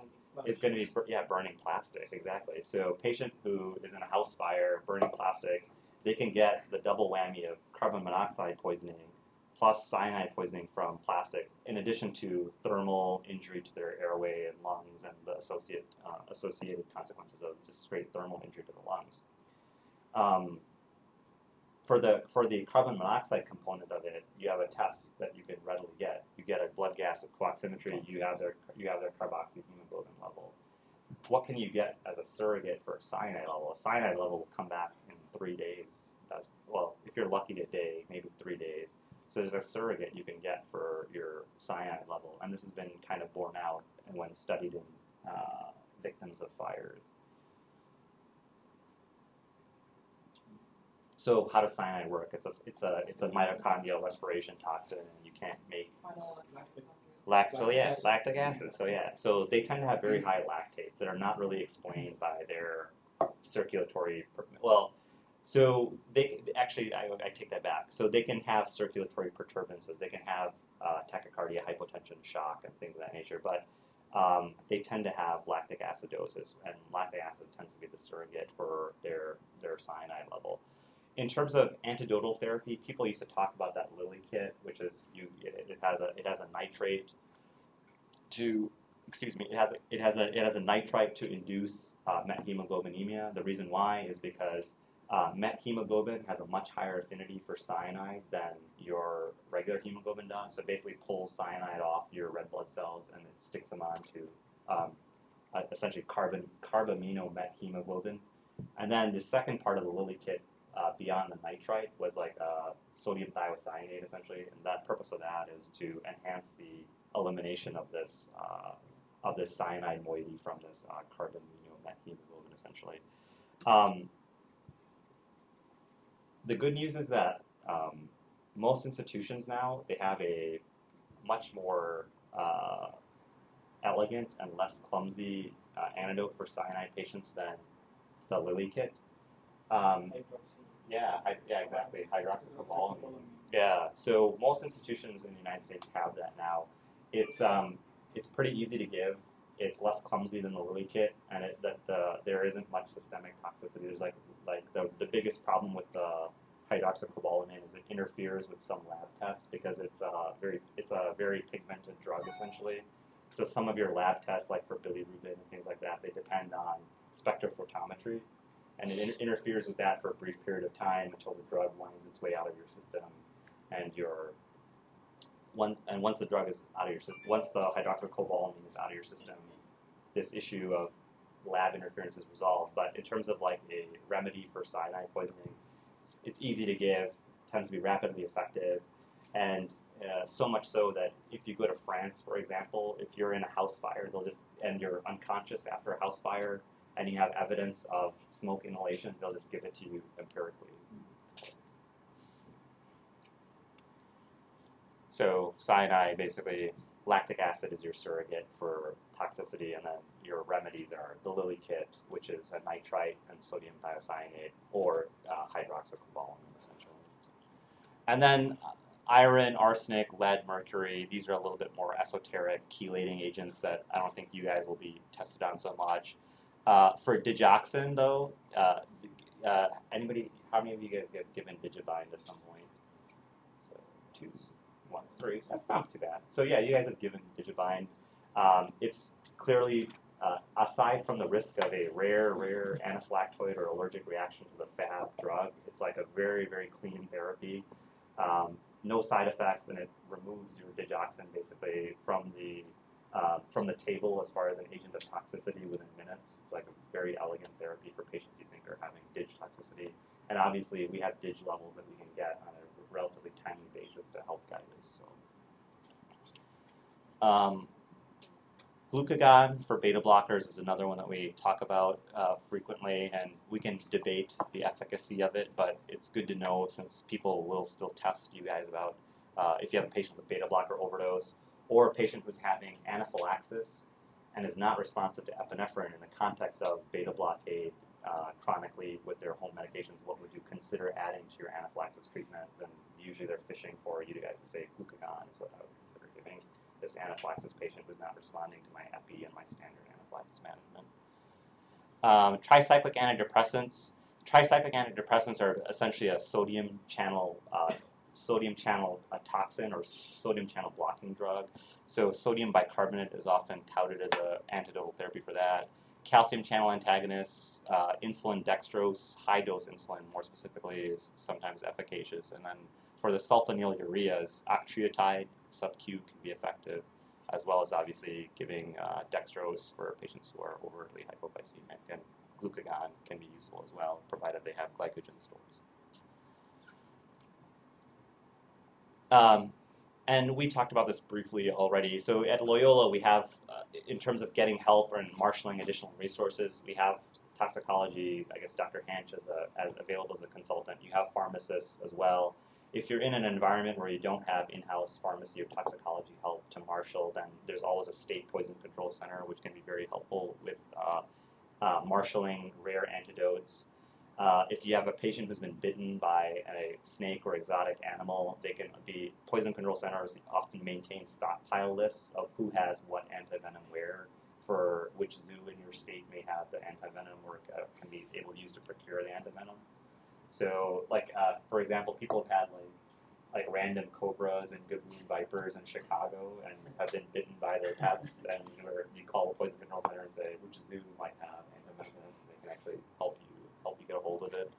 is going to be yeah burning plastics exactly. So patient who is in a house fire burning plastics, they can get the double whammy of carbon monoxide poisoning plus cyanide poisoning from plastics, in addition to thermal injury to their airway and lungs and the associate, uh, associated consequences of just straight thermal injury to the lungs. Um, for the for the carbon monoxide component of it, you have a test that you can readily get. You get a blood gas oximetry. You have their you have their carboxyhemoglobin level. What can you get as a surrogate for a cyanide level? A cyanide level will come back in three days. That's, well, if you're lucky, a day, maybe three days. So there's a surrogate you can get for your cyanide level, and this has been kind of borne out when studied in uh, victims of fires. So how does cyanide work? It's a it's a it's a mitochondrial respiration toxin, and you can't make lact. So yeah, lactic acid. So yeah, so they tend to have very high lactates that are not really explained by their circulatory. per- Well, so they actually I, I take that back. So they can have circulatory perturbances. They can have uh, tachycardia, hypotension, shock, and things of that nature. But um, they tend to have lactic acidosis, and lactic acid tends to be the surrogate for their their cyanide level. In terms of antidotal therapy, people used to talk about that Lilly kit, which is you it, it has a it has a nitrate to excuse me it has a it has a it has a nitrite to induce uh, methemoglobinemia. The reason why is because uh, methemoglobin has a much higher affinity for cyanide than your regular hemoglobin does. So it basically pulls cyanide off your red blood cells and it sticks them onto um, uh, essentially carbon carbamino met hemoglobin. And then the second part of the Lilly kit uh, beyond the nitrite was like uh, sodium thiocyanate essentially, and that purpose of that is to enhance the elimination of this uh, of this cyanide moiety from this uh, carbamino methemoglobin essentially. Um, the good news is that um, most institutions now they have a much more uh, elegant and less clumsy uh, antidote for cyanide patients than the Lilly kit. Um, yeah, I, yeah, exactly. Hydroxycobalamin. Yeah, so most institutions in the United States have that now. It's um, it's pretty easy to give. It's less clumsy than the Lilly kit, and it, that the there isn't much systemic toxicity. There's like like the, the biggest problem with the hydroxycobalamin is it interferes with some lab tests because it's a very it's a very pigmented drug essentially. So some of your lab tests, like for bilirubin and things like that, they depend on spectrophotometry, and it in- interferes with that for a brief period of time until the drug winds its way out of your system, and your one and once the drug is out of your system, once the hydroxycobalamin is out of your system, this issue of lab interference is resolved. But in terms of like a remedy for cyanide poisoning, it's, easy to give, tends to be rapidly effective, and uh, so much so that if you go to France, for example, if you're in a house fire, they'll just and you're unconscious after a house fire, and you have evidence of smoke inhalation, they'll just give it to you empirically. So cyanide, basically, lactic acid is your surrogate for toxicity, and then your remedies are the Lilly kit, which is a nitrite and sodium thiocyanate, or uh, hydroxycobalamin, essentially. And then uh, iron, arsenic, lead, mercury. These are a little bit more esoteric chelating agents that I don't think you guys will be tested on so much. Uh, for digoxin, though, uh, uh, anybody? How many of you guys have given Digibind at some point? One, three. That's not too bad. So yeah, you guys have given Digibind. Um, it's clearly uh, aside from the risk of a rare, rare anaphylactoid or allergic reaction to the FAB drug, it's like a very, very clean therapy. Um, no side effects, and it removes your digoxin basically from the uh, from the table as far as an agent of toxicity within minutes. It's like a very elegant therapy for patients you think are having dig toxicity. And obviously, we have dig levels that we can get on a relatively timely basis to help guide this. So. Um, Glucagon for beta blockers is another one that we talk about uh, frequently, and we can debate the efficacy of it, but it's good to know since people will still test you guys about uh, if you have a patient with beta blocker overdose or a patient who's having anaphylaxis and is not responsive to epinephrine in the context of beta blockade uh, chronically with their home medications, what would you consider adding to your anaphylaxis treatment? Then usually they're fishing for you guys to say glucagon is what I would consider giving this anaphylaxis patient who's not responding to my epi and my standard anaphylaxis management. Um, tricyclic antidepressants. Tricyclic antidepressants are essentially a sodium channel uh, sodium channel uh, toxin or sodium channel blocking drug. So sodium bicarbonate is often touted as an antidotal therapy for that. Calcium channel antagonists, uh, insulin dextrose, high dose insulin more specifically, is sometimes efficacious. And then for the sulfonylureas, octreotide sub-Q can be effective, as well as obviously giving uh, dextrose for patients who are overtly hypoglycemic, and glucagon can be useful as well, provided they have glycogen stores. Um, and we talked about this briefly already. So at Loyola, we have, in terms of getting help and marshaling additional resources, we have toxicology. I guess Dr. Hanch is a, as available as a consultant. You have pharmacists as well if you're in an environment where you don't have in-house pharmacy or toxicology help to marshal, then there's always a state poison control center, which can be very helpful with uh, uh, marshaling rare antidotes. Uh, if you have a patient who's been bitten by a snake or exotic animal, they can be poison control centers often maintain stockpile lists of who has what antivenom where for which zoo in your state may have the antivenom or can be able to use to procure the antivenom. So, like uh, for example, people have had like like random cobras and gaboon vipers in Chicago and have been bitten by their pets, and you, call the poison control center and say which zoo might have antivenomous, and they can actually help you help you get a hold of it.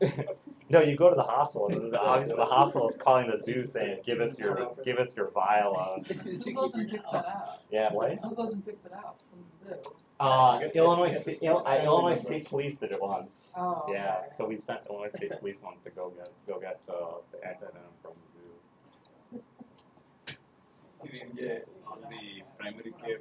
no, you go to the hospital. And obviously, the hospital is calling the zoo saying, "Give us your, give us your vial of." Who goes and picks that out? Yeah, what? Who goes and picks it out from the zoo? Uh, Illinois, State, Il- uh, Illinois State Police did it once. Oh. Yeah, okay. so we sent Illinois State Police once to go get go get uh, the antivenom from the zoo. In India, all the primary care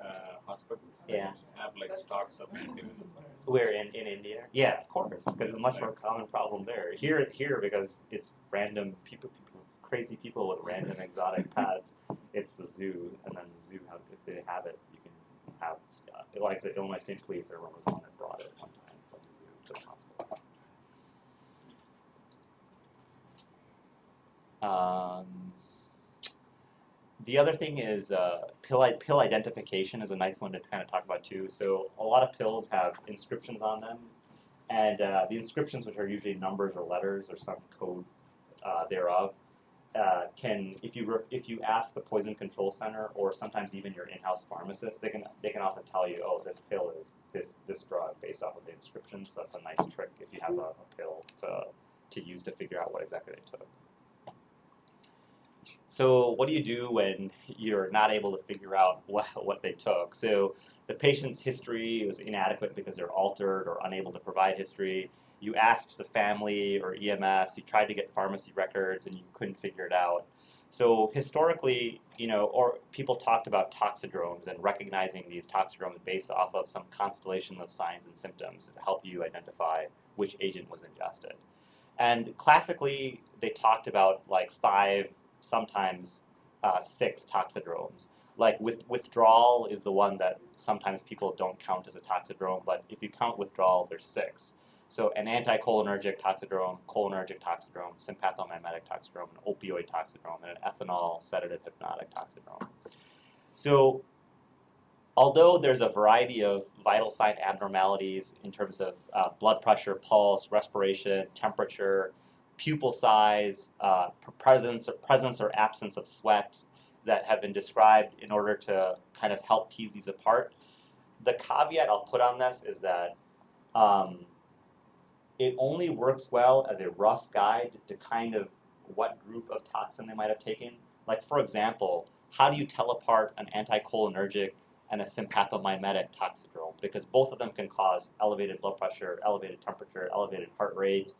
uh, hospitals Yeah. have like stocks of antivenom. We're in, in India. Yeah, of course, because it's a much more common problem there. Here, here because it's random people, people, crazy people with random exotic pets. It's the zoo, and then the zoo, have, if they have it, you can have stuff. Like I said, Illinois State Police, I remember the one that brought it one time from the zoo to the hospital. Um, the other thing is uh, pill, pill identification is a nice one to kind of talk about too. So a lot of pills have inscriptions on them, and uh, the inscriptions, which are usually numbers or letters or some code uh, thereof, uh, can if you if you ask the poison control center or sometimes even your in-house pharmacist, they can they can often tell you, oh, this pill is this this drug based off of the inscription. So that's a nice trick if you have a, a pill to to use to figure out what exactly they took. So what do you do when you're not able to figure out what, what they took? So the patient's history was inadequate because they're altered or unable to provide history. You asked the family or EMS, you tried to get pharmacy records and you couldn't figure it out. So historically, you know, or people talked about toxidromes and recognizing these toxidromes based off of some constellation of signs and symptoms to help you identify which agent was ingested. And classically, they talked about like five sometimes uh, six toxidromes. Like with withdrawal is the one that sometimes people don't count as a toxidrome, but if you count withdrawal, there's six. So an anticholinergic toxidrome, cholinergic toxidrome, sympathomimetic toxidrome, an opioid toxidrome, and an ethanol sedative hypnotic toxidrome. So although there's a variety of vital sign abnormalities in terms of uh, blood pressure, pulse, respiration, temperature, pupil size, uh, presence, or presence or absence of sweat that have been described in order to kind of help tease these apart. The caveat I'll put on this is that um, it only works well as a rough guide to kind of what group of toxin they might have taken. Like for example, how do you tell apart an anticholinergic and a sympathomimetic toxidrome? Because both of them can cause elevated blood pressure, elevated temperature, elevated heart rate,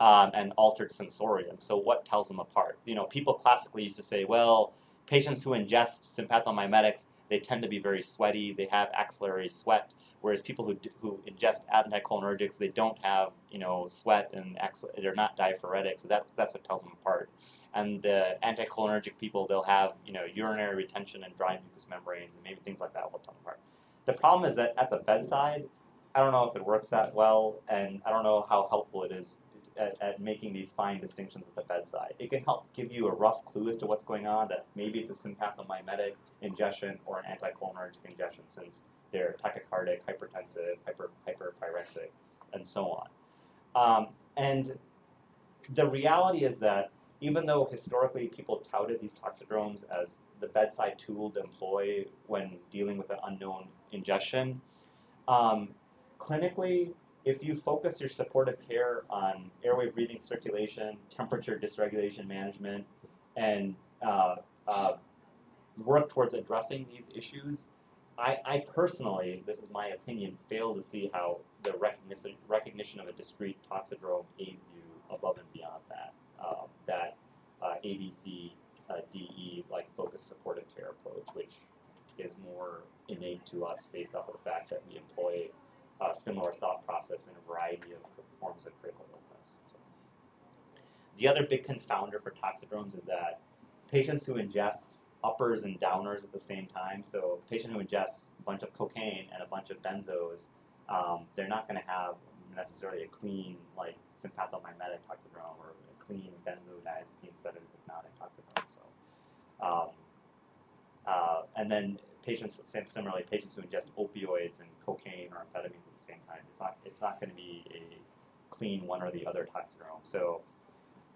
um, and altered sensorium. So what tells them apart? You know, people classically used to say, well, patients who ingest sympathomimetics, they tend to be very sweaty, they have axillary sweat, whereas people who, who ingest anticholinergics, they don't have, you know, sweat and they're not diaphoretic, so that, that's what tells them apart. And the anticholinergic people, they'll have, you know, urinary retention and dry mucous membranes and maybe things like that will tell them apart. The problem is that at the bedside, I don't know if it works that well, and I don't know how helpful it is at, at, making these fine distinctions at the bedside. It can help give you a rough clue as to what's going on, that maybe it's a sympathomimetic ingestion or an anticholinergic ingestion since they're tachycardic, hypertensive, hyper, hyperpyrexic, and so on. Um, and the reality is that even though historically people touted these toxidromes as the bedside tool to employ when dealing with an unknown ingestion, um, clinically if you focus your supportive care on airway breathing circulation, temperature dysregulation management, and uh, uh, work towards addressing these issues, I, I, personally, this is my opinion, fail to see how the recognition, recognition of a discrete toxidrome aids you above and beyond that. Um, that uh, ABC, uh, DE, like focused supportive care approach, which is more innate to us based off of the fact that we employ a similar thought process in a variety of forms of critical illness. So. The other big confounder for toxidromes is that patients who ingest uppers and downers at the same time, so a patient who ingests a bunch of cocaine and a bunch of benzos, um, they're not going to have necessarily a clean like sympathomimetic toxidrome or a clean benzodiazepine sedative hypnotic toxidrome. So, um, uh, and then patients, similarly, patients who ingest opioids and cocaine or amphetamines at the same time, it's not, it's not going to be a clean one or the other toxidrome. So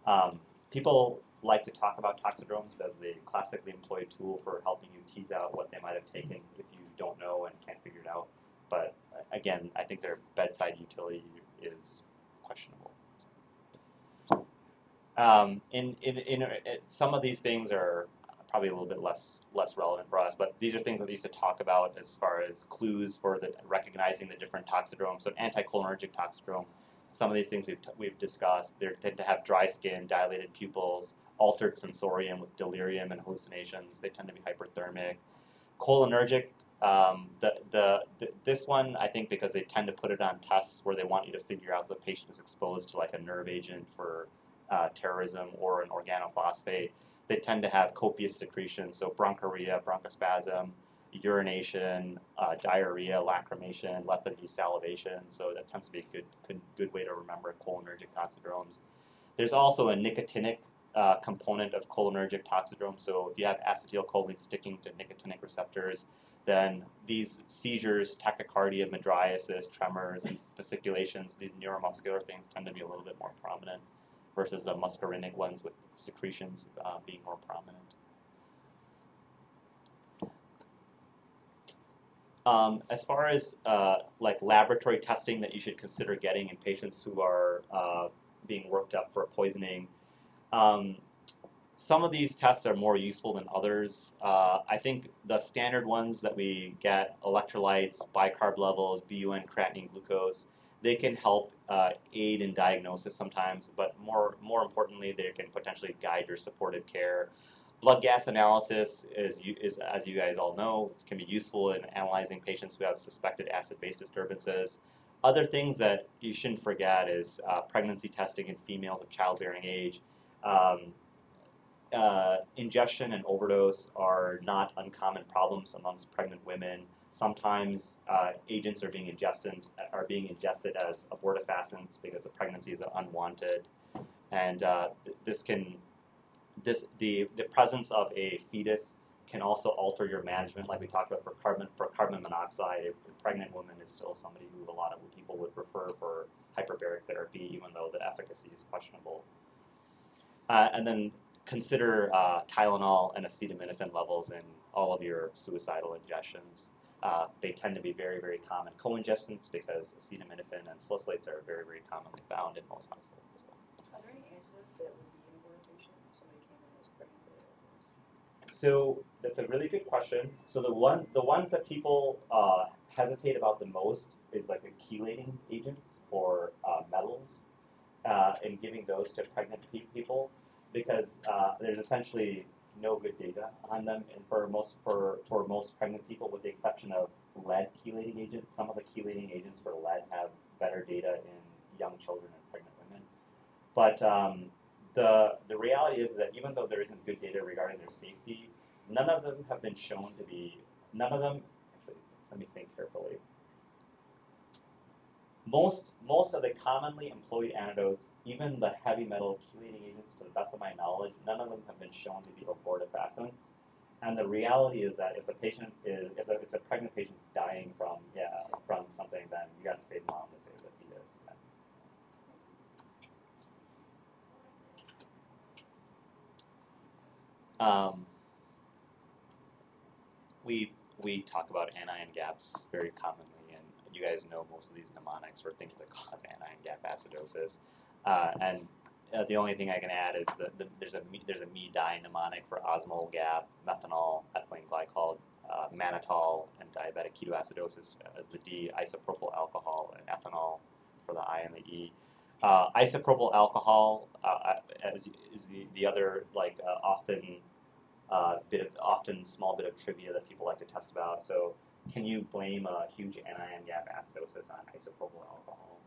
um, people like to talk about toxidromes as the classically employed tool for helping you tease out what they might have taken if you don't know and can't figure it out. But uh, again, I think their bedside utility is questionable. Um, in, in, in, in, some of these things are probably a little bit less less relevant for us. But these are things that we used to talk about as far as clues for the recognizing the different toxidromes. So anticholinergic toxidrome, some of these things we've, we've discussed, they tend to have dry skin, dilated pupils, altered sensorium with delirium and hallucinations. They tend to be hyperthermic. Cholinergic, um, the, the, the, this one, I think because they tend to put it on tests where they want you to figure out the patient is exposed to like a nerve agent for uh, terrorism or an organophosphate they tend to have copious secretion, so bronchorrhea, bronchospasm, urination, uh, diarrhea, lacrimation, lethargy, salivation. So that tends to be a good, good, good way to remember cholinergic toxidromes. There's also a nicotinic uh, component of cholinergic toxidrome. So if you have acetylcholine sticking to nicotinic receptors, then these seizures, tachycardia, mydriasis, tremors, these fasciculations, these neuromuscular things tend to be a little bit more prominent versus the muscarinic ones with secretions uh, being more prominent. Um, as far as uh, like laboratory testing that you should consider getting in patients who are uh, being worked up for poisoning, um, some of these tests are more useful than others. Uh, I think the standard ones that we get, electrolytes, bicarb levels, BUN, creatinine, glucose, they can help uh, aid in diagnosis sometimes, but more more importantly, they can potentially guide your supportive care. Blood gas analysis is, is as you guys all know, it can be useful in analyzing patients who have suspected acid-base disturbances. Other things that you shouldn't forget is uh, pregnancy testing in females of childbearing age. Um, uh, ingestion and overdose are not uncommon problems amongst pregnant women. Sometimes uh, agents are being ingested are being ingested as abortifacients because the pregnancy is unwanted, and uh, this can this the the presence of a fetus can also alter your management, like we talked about for carbon for carbon monoxide. A pregnant woman is still somebody who a lot of people would prefer for hyperbaric therapy, even though the efficacy is questionable. Uh, and then consider uh, Tylenol and acetaminophen levels in all of your suicidal ingestions. Uh, they tend to be very, very common co-ingestants because acetaminophen and salicylates are very, very commonly found in most households. So. Are there any antidotes that would be an abortifacient if somebody came in pregnant? So that's a really good question. So the one, the ones that people uh, hesitate about the most is like the chelating agents or uh, metals, uh, and giving those to pregnant people because uh, there's essentially no good data on them, and for most for for most pregnant people, with the exception of lead chelating agents, some of the chelating agents for lead have better data in young children and pregnant women. But um, the the reality is that even though there isn't good data regarding their safety, none of them have been shown to be none of them actually let me think carefully most most of the commonly employed antidotes even the heavy metal chelating agents to the best of my knowledge none of them have been shown to be abortifacients and the reality is that if the patient is if it's a pregnant patient dying from yeah from something then you got to save mom to save the fetus. Um, we we talk about anion gaps very commonly, you guys know most of these mnemonics for things that cause anion gap acidosis. Uh, and uh, the only thing I can add is that the, there's a me- there's a me die mnemonic for osmol gap, methanol, ethylene glycol, uh, mannitol, and diabetic ketoacidosis as the D, isopropyl alcohol, and ethanol for the I and the E. Uh, isopropyl alcohol uh, as, is the, the other like uh, often uh, bit of often small bit of trivia that people like to test about. So, can you blame a huge anion gap acidosis on isopropyl alcohol?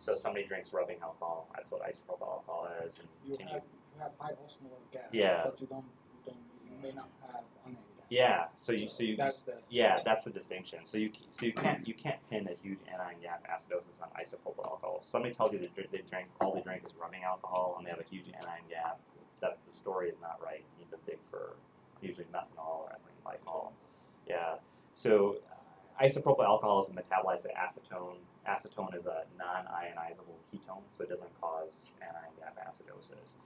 So somebody drinks rubbing alcohol. That's what isopropyl alcohol is. And You can have, you have high osmolar gas, Yeah. but you don't, you don't, you may not have anion gas. yeah. So you so you That's the. yeah that's the distinction. So you so you can't you can't pin a huge anion gap acidosis on isopropyl alcohol. Somebody tells you that they drink all they drink is rubbing alcohol and they have a huge anion gap. That the story is not right. You need to dig for usually methanol or ethylene glycol. Yeah. So isopropyl alcohol is metabolized to acetone. Acetone is a non-ionizable ketone, so it doesn't cause anion gap acidosis.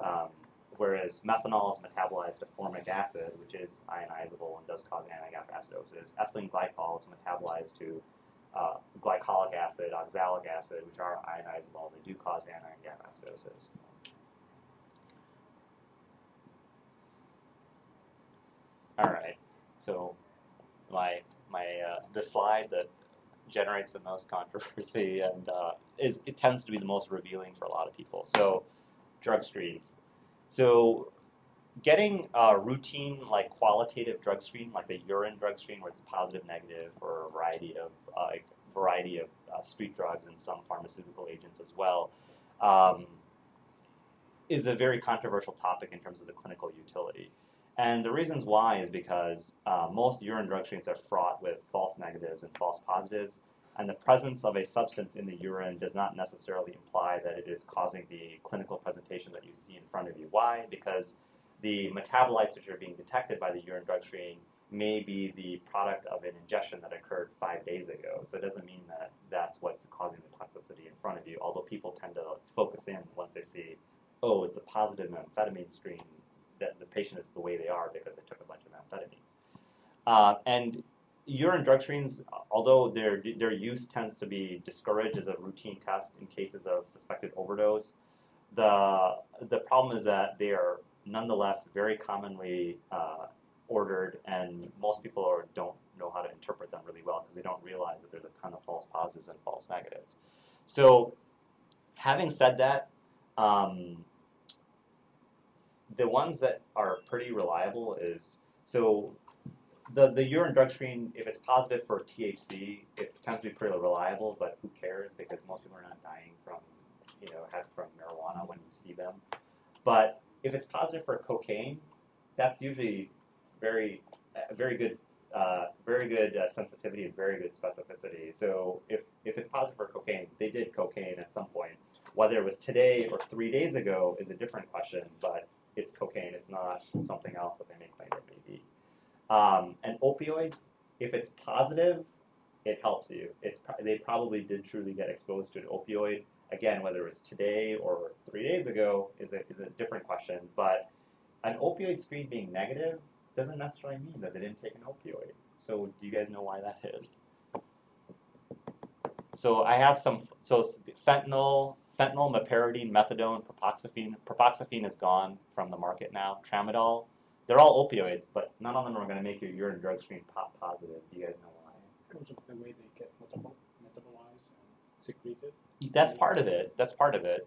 Um, whereas methanol is metabolized to formic acid, which is ionizable and does cause anion gap acidosis. Ethylene glycol is metabolized to uh, glycolic acid, oxalic acid, which are ionizable. They do cause anion gap acidosis. All right. So my my uh, the slide that generates the most controversy and uh, is it tends to be the most revealing for a lot of people. So drug screens. So getting a routine like qualitative drug screen, like a urine drug screen where it's positive, negative, or a variety of uh, variety of uh, street drugs and some pharmaceutical agents as well, um, is a very controversial topic in terms of the clinical utility. And the reasons why is because uh, most urine drug screens are fraught with false negatives and false positives, and the presence of a substance in the urine does not necessarily imply that it is causing the clinical presentation that you see in front of you. Why? Because the metabolites which are being detected by the urine drug screen may be the product of an ingestion that occurred five days ago. So it doesn't mean that that's what's causing the toxicity in front of you, although people tend to focus in once they see, oh, it's a positive amphetamine screen that the patient is the way they are because they took a bunch of amphetamines. Uh, and urine drug screens, although their their use tends to be discouraged as a routine test in cases of suspected overdose, the the problem is that they are nonetheless very commonly uh, ordered, and most people are, don't know how to interpret them really well because they don't realize that there's a ton of false positives and false negatives. So, having said that. Um, the ones that are pretty reliable is so the the urine drug screen if it's positive for THC it tends to be pretty reliable but who cares? Because most people are not dying from you know from marijuana when you see them. But if it's positive for cocaine that's usually very uh, very good uh, very good uh, sensitivity and very good specificity. So if if it's positive for cocaine they did cocaine at some point. Whether it was today or three days ago is a different question but it's cocaine. It's not something else that they may claim it may be. Um, and opioids, if it's positive, it helps you. It's they probably did truly get exposed to an opioid. Again, whether it's today or three days ago is a is a different question. But an opioid screen being negative doesn't necessarily mean that they didn't take an opioid. So do you guys know why that is? So I have some. So fentanyl, fentanyl, meperidine, methadone, propoxyphene. Propoxyphene is gone from the market now. Tramadol. They're all opioids, but none of them are going to make your urine drug screen pop positive. Do you guys know why? Because of the way they get metabolized and secreted. That's part of it. That's part of it.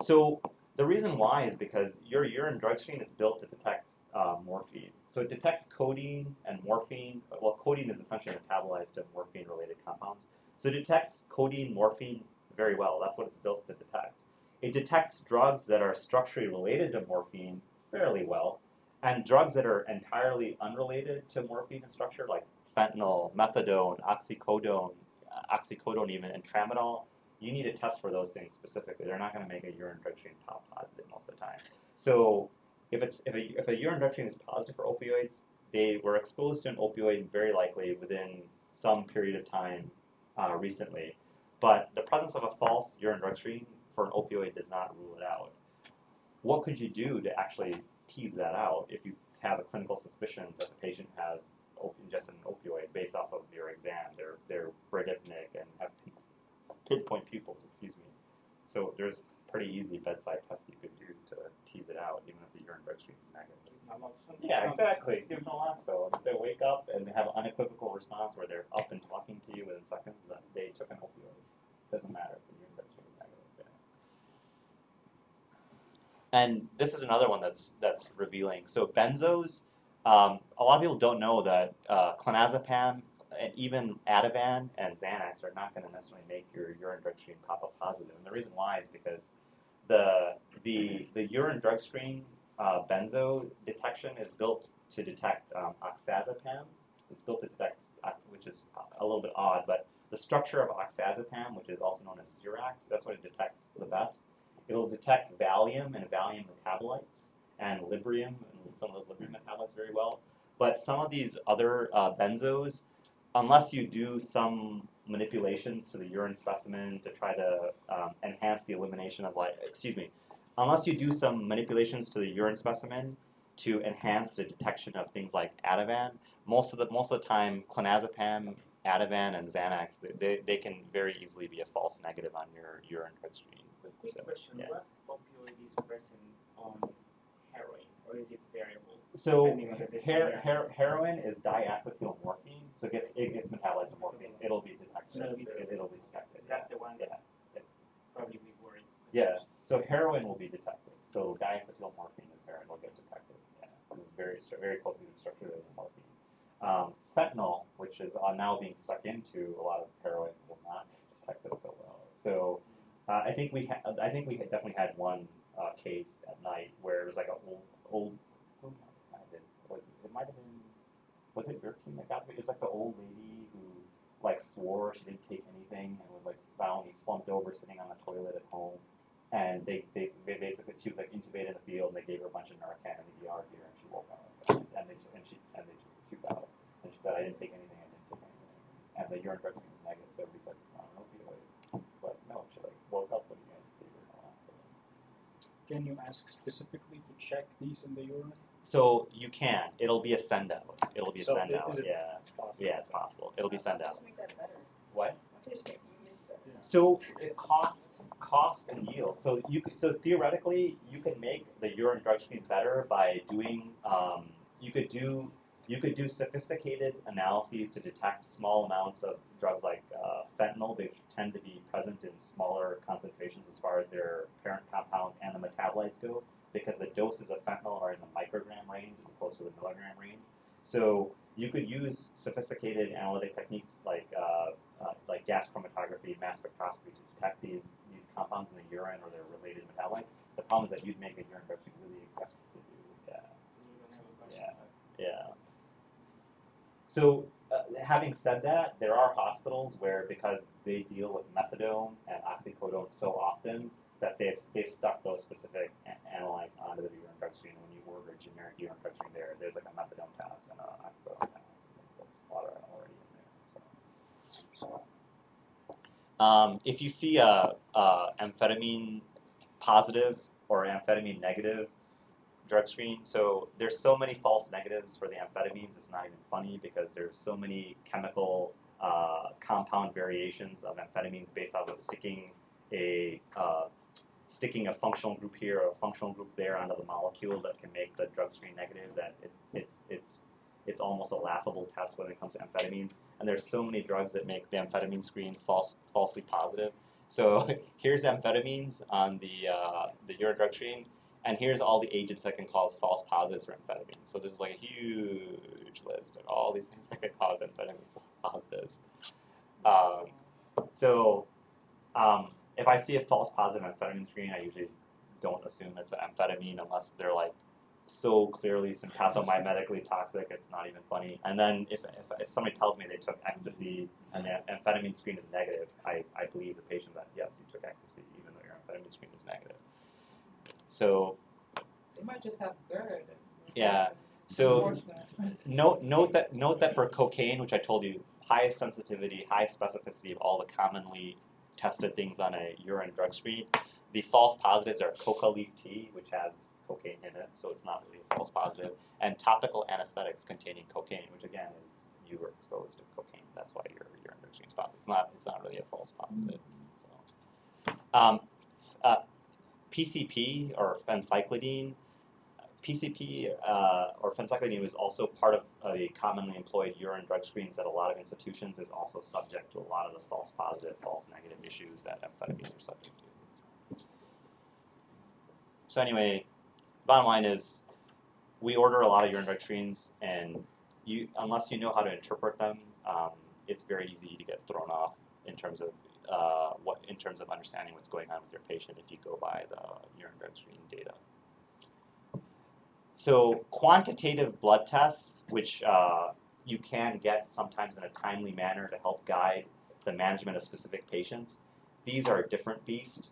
So the reason why is because your urine drug screen is built to detect uh, morphine. So it detects codeine and morphine. Well, codeine is essentially metabolized to morphine-related compounds. So it detects codeine, morphine very well. That's what it's built to detect. It detects drugs that are structurally related to morphine fairly well, and drugs that are entirely unrelated to morphine in structure, like fentanyl, methadone, oxycodone, uh, oxycodone even, and tramadol, you need to test for those things specifically. They're not going to make a urine drug screen pop positive most of the time. So if it's if a, if a urine drug screen is positive for opioids, they were exposed to an opioid very likely within some period of time uh, recently. But the presence of a false urine drug screen for an opioid does not rule it out. What could you do to actually tease that out if you have a clinical suspicion that the patient has ingested an opioid based off of your exam? They're they're bradypneic and have pinpoint pupils. Excuse me. So there's pretty easy bedside test you could do to tease it out, even if the urine drug screen is negative. Yeah, exactly. Give them a lot. So If they wake up and they have an unequivocal response where they're up and talking to you within seconds, then they took an opioid. Doesn't matter if the urine screen is. And this is another one that's that's revealing. So benzos, um, a lot of people don't know that uh, clonazepam and even Ativan and Xanax are not going to necessarily make your urine drug screen pop up positive. And the reason why is because the the the urine drug screen uh, benzo detection is built to detect um, oxazepam. It's built to detect, uh, which is a little bit odd, but the structure of oxazepam, which is also known as Serax, that's what it detects the best. It'll detect Valium and Valium metabolites and Librium and some of those Librium metabolites very well. But some of these other uh, benzos, unless you do some manipulations to the urine specimen to try to um, enhance the elimination of like, excuse me, unless you do some manipulations to the urine specimen to enhance the detection of things like Ativan, most of the most of the time, clonazepam, Ativan, and Xanax, they, they, they can very easily be a false negative on your urine drug screen. Quick So, question, yeah. what opioid is present on heroin, or is it variable? So Depending on the her, her, heroin is diacetylmorphine, so it gets it gets metabolized to morphine. It'll be detected. It'll be It, will be detected. That's the one Yeah. that probably we worried. Yeah. So heroin will be detected. So diacetylmorphine is heroin will get detected. Yeah. This is very very closely structured with morphine. Um, fentanyl, which is uh, now being stuck into a lot of heroin, will not detect it so well. So uh, I think we ha- I think we had definitely had one uh, case at night where it was like a old old who it might have been was it your team that got it was like the old lady who like swore she didn't take anything and was like found slumped over sitting on the toilet at home and they, they, they basically she was like intubated in the field and they gave her a bunch of Narcan in the ER here and she woke up. And, and they and she and they she fell and she said I didn't take anything I didn't take anything. And the urine drug screen was negative so everybody said it's not an opioid. It's like no she like woke up when you guys gave her naloxone. Can you ask specifically to check these in the urine? So you can. It'll be a send out. It'll be a So send i- out it yeah. possible? yeah it's possible. It'll be send out. Make that better. what So it cost, cost and yield. So you so theoretically, you can make the urine drug screen better by doing. Um, you could do you could do sophisticated analyses to detect small amounts of drugs like uh, fentanyl. They tend to be present in smaller concentrations as far as their parent compound and the metabolites go, because the doses of fentanyl are in the microgram range as opposed to the milligram range. So you could use sophisticated analytic techniques like uh, uh, like gas chromatography, mass spectroscopy to detect these these compounds in the urine or their related metabolites. The problem is that you'd make a urine screen really expensive to do. Yeah, You don't have a bunch Yeah. yeah. So uh, having said that, there are hospitals where because they deal with methadone and oxycodone so often, that they've they've stuck those specific analytes onto the urine drug screen. When you order a generic urine drug screen, there there's like a methadone test and a oxybate test. and Those a lot are already in there. Um, if you see a, a amphetamine positive or amphetamine negative drug screen, so there's so many false negatives for the amphetamines. It's not even funny because there's so many chemical uh, compound variations of amphetamines based off of sticking a uh, sticking a functional group here or a functional group there onto the molecule that can make the drug screen negative. That it, it's it's it's almost a laughable test when it comes to amphetamines. And there's so many drugs that make the amphetamine screen false falsely positive. So here's amphetamines on the uh, the urine drug screen, and here's all the agents that can cause false positives for amphetamines. So this is like a huge list of all these things that can cause amphetamines false positives. Um, so um, if I see a false positive amphetamine screen, I usually don't assume it's an amphetamine unless they're like so clearly sympathomimetically toxic, it's not even funny. And then if, if, if somebody tells me they took ecstasy and the amphetamine screen is negative, I, I believe the patient that yes, you took ecstasy even though your amphetamine screen is negative. So They might just have GERD. Yeah, so note note that note that for cocaine, which I told you, high sensitivity, high specificity of all the commonly tested things on a urine drug screen. The false positives are coca leaf tea, which has cocaine in it, so it's not really a false positive. and topical anesthetics containing cocaine, which again is you were exposed to cocaine. That's why your urine drug screen is positive. It's not it's not really a false positive. So, um, uh, PCP or phencyclidine. PCP uh, or phencyclidine was also part of a commonly employed urine drug screens at a lot of institutions. Is also subject to a lot of the false positive, false negative issues that amphetamines are subject to. So anyway, bottom line is, we order a lot of urine screens, and you unless you know how to interpret them, um, it's very easy to get thrown off in terms of uh, what in terms of understanding what's going on with your patient if you go by the urine screen data. So quantitative blood tests, which uh, you can get sometimes in a timely manner to help guide the management of specific patients, these are a different beast.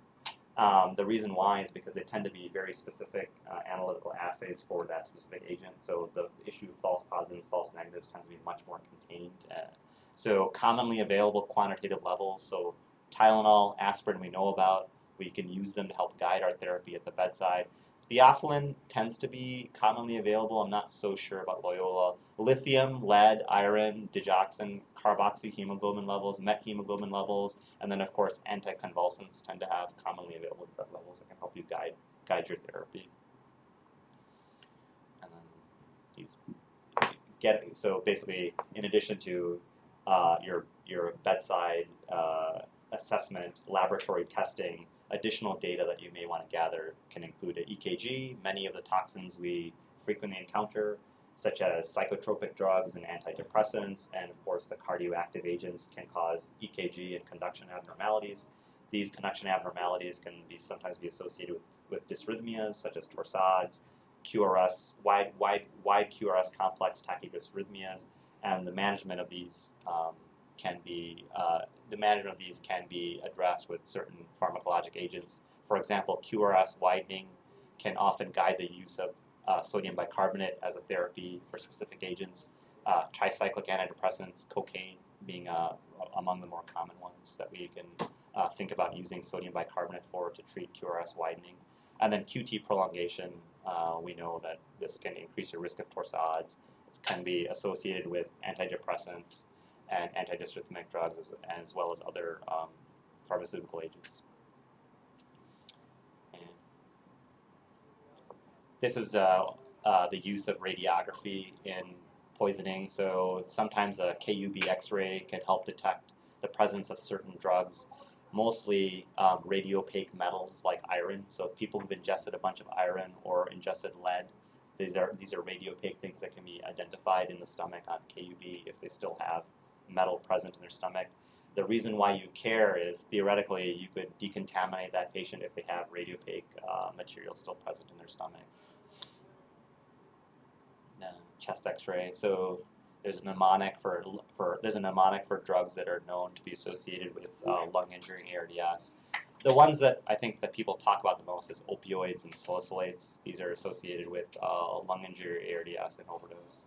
Um, the reason why is because they tend to be very specific uh, analytical assays for that specific agent. So the issue of false positives, false negatives tends to be much more contained. Uh, so commonly available quantitative levels. So Tylenol, aspirin, we know about. We can use them to help guide our therapy at the bedside. Theophylline tends to be commonly available. I'm not so sure about Loyola. Lithium, lead, iron, digoxin, carboxyhemoglobin levels, methemoglobin levels, and then of course anticonvulsants tend to have commonly available drug levels that can help you guide guide your therapy. And then these get so basically in addition to uh, your your bedside uh, assessment, laboratory testing, additional data that you may want to gather can include an EKG. Many of the toxins we frequently encounter, such as psychotropic drugs and antidepressants, and of course the cardioactive agents can cause EKG and conduction abnormalities. These conduction abnormalities can be sometimes be associated with, with dysrhythmias such as torsades, QRS, wide, wide, wide QRS complex tachydysrhythmias, and the management of these um, can be uh, the management of these can be addressed with certain pharmacologic agents. For example, QRS widening can often guide the use of uh, sodium bicarbonate as a therapy for specific agents. Uh, tricyclic antidepressants, cocaine being uh, among the more common ones that we can uh, think about using sodium bicarbonate for to treat QRS widening. And then QT prolongation, uh, we know that this can increase your risk of torsades. It can be associated with antidepressants and antidysrhythmic drugs as, as well as other um, pharmaceutical agents. And this is uh, uh, the use of radiography in poisoning. So sometimes a KUB X-ray can help detect the presence of certain drugs, mostly um, radiopaque metals like iron. So people who've ingested a bunch of iron or ingested lead, these are these are radiopaque things that can be identified in the stomach on KUB if they still have metal present in their stomach. The reason why you care is theoretically you could decontaminate that patient if they have radiopaque uh, material still present in their stomach. Chest X-ray. So there's a mnemonic for for there's a mnemonic for drugs that are known to be associated with uh, lung injury and ARDS. the ones that I think that people talk about the most is opioids and salicylates. These are associated with uh, lung injury, ARDS, and overdose.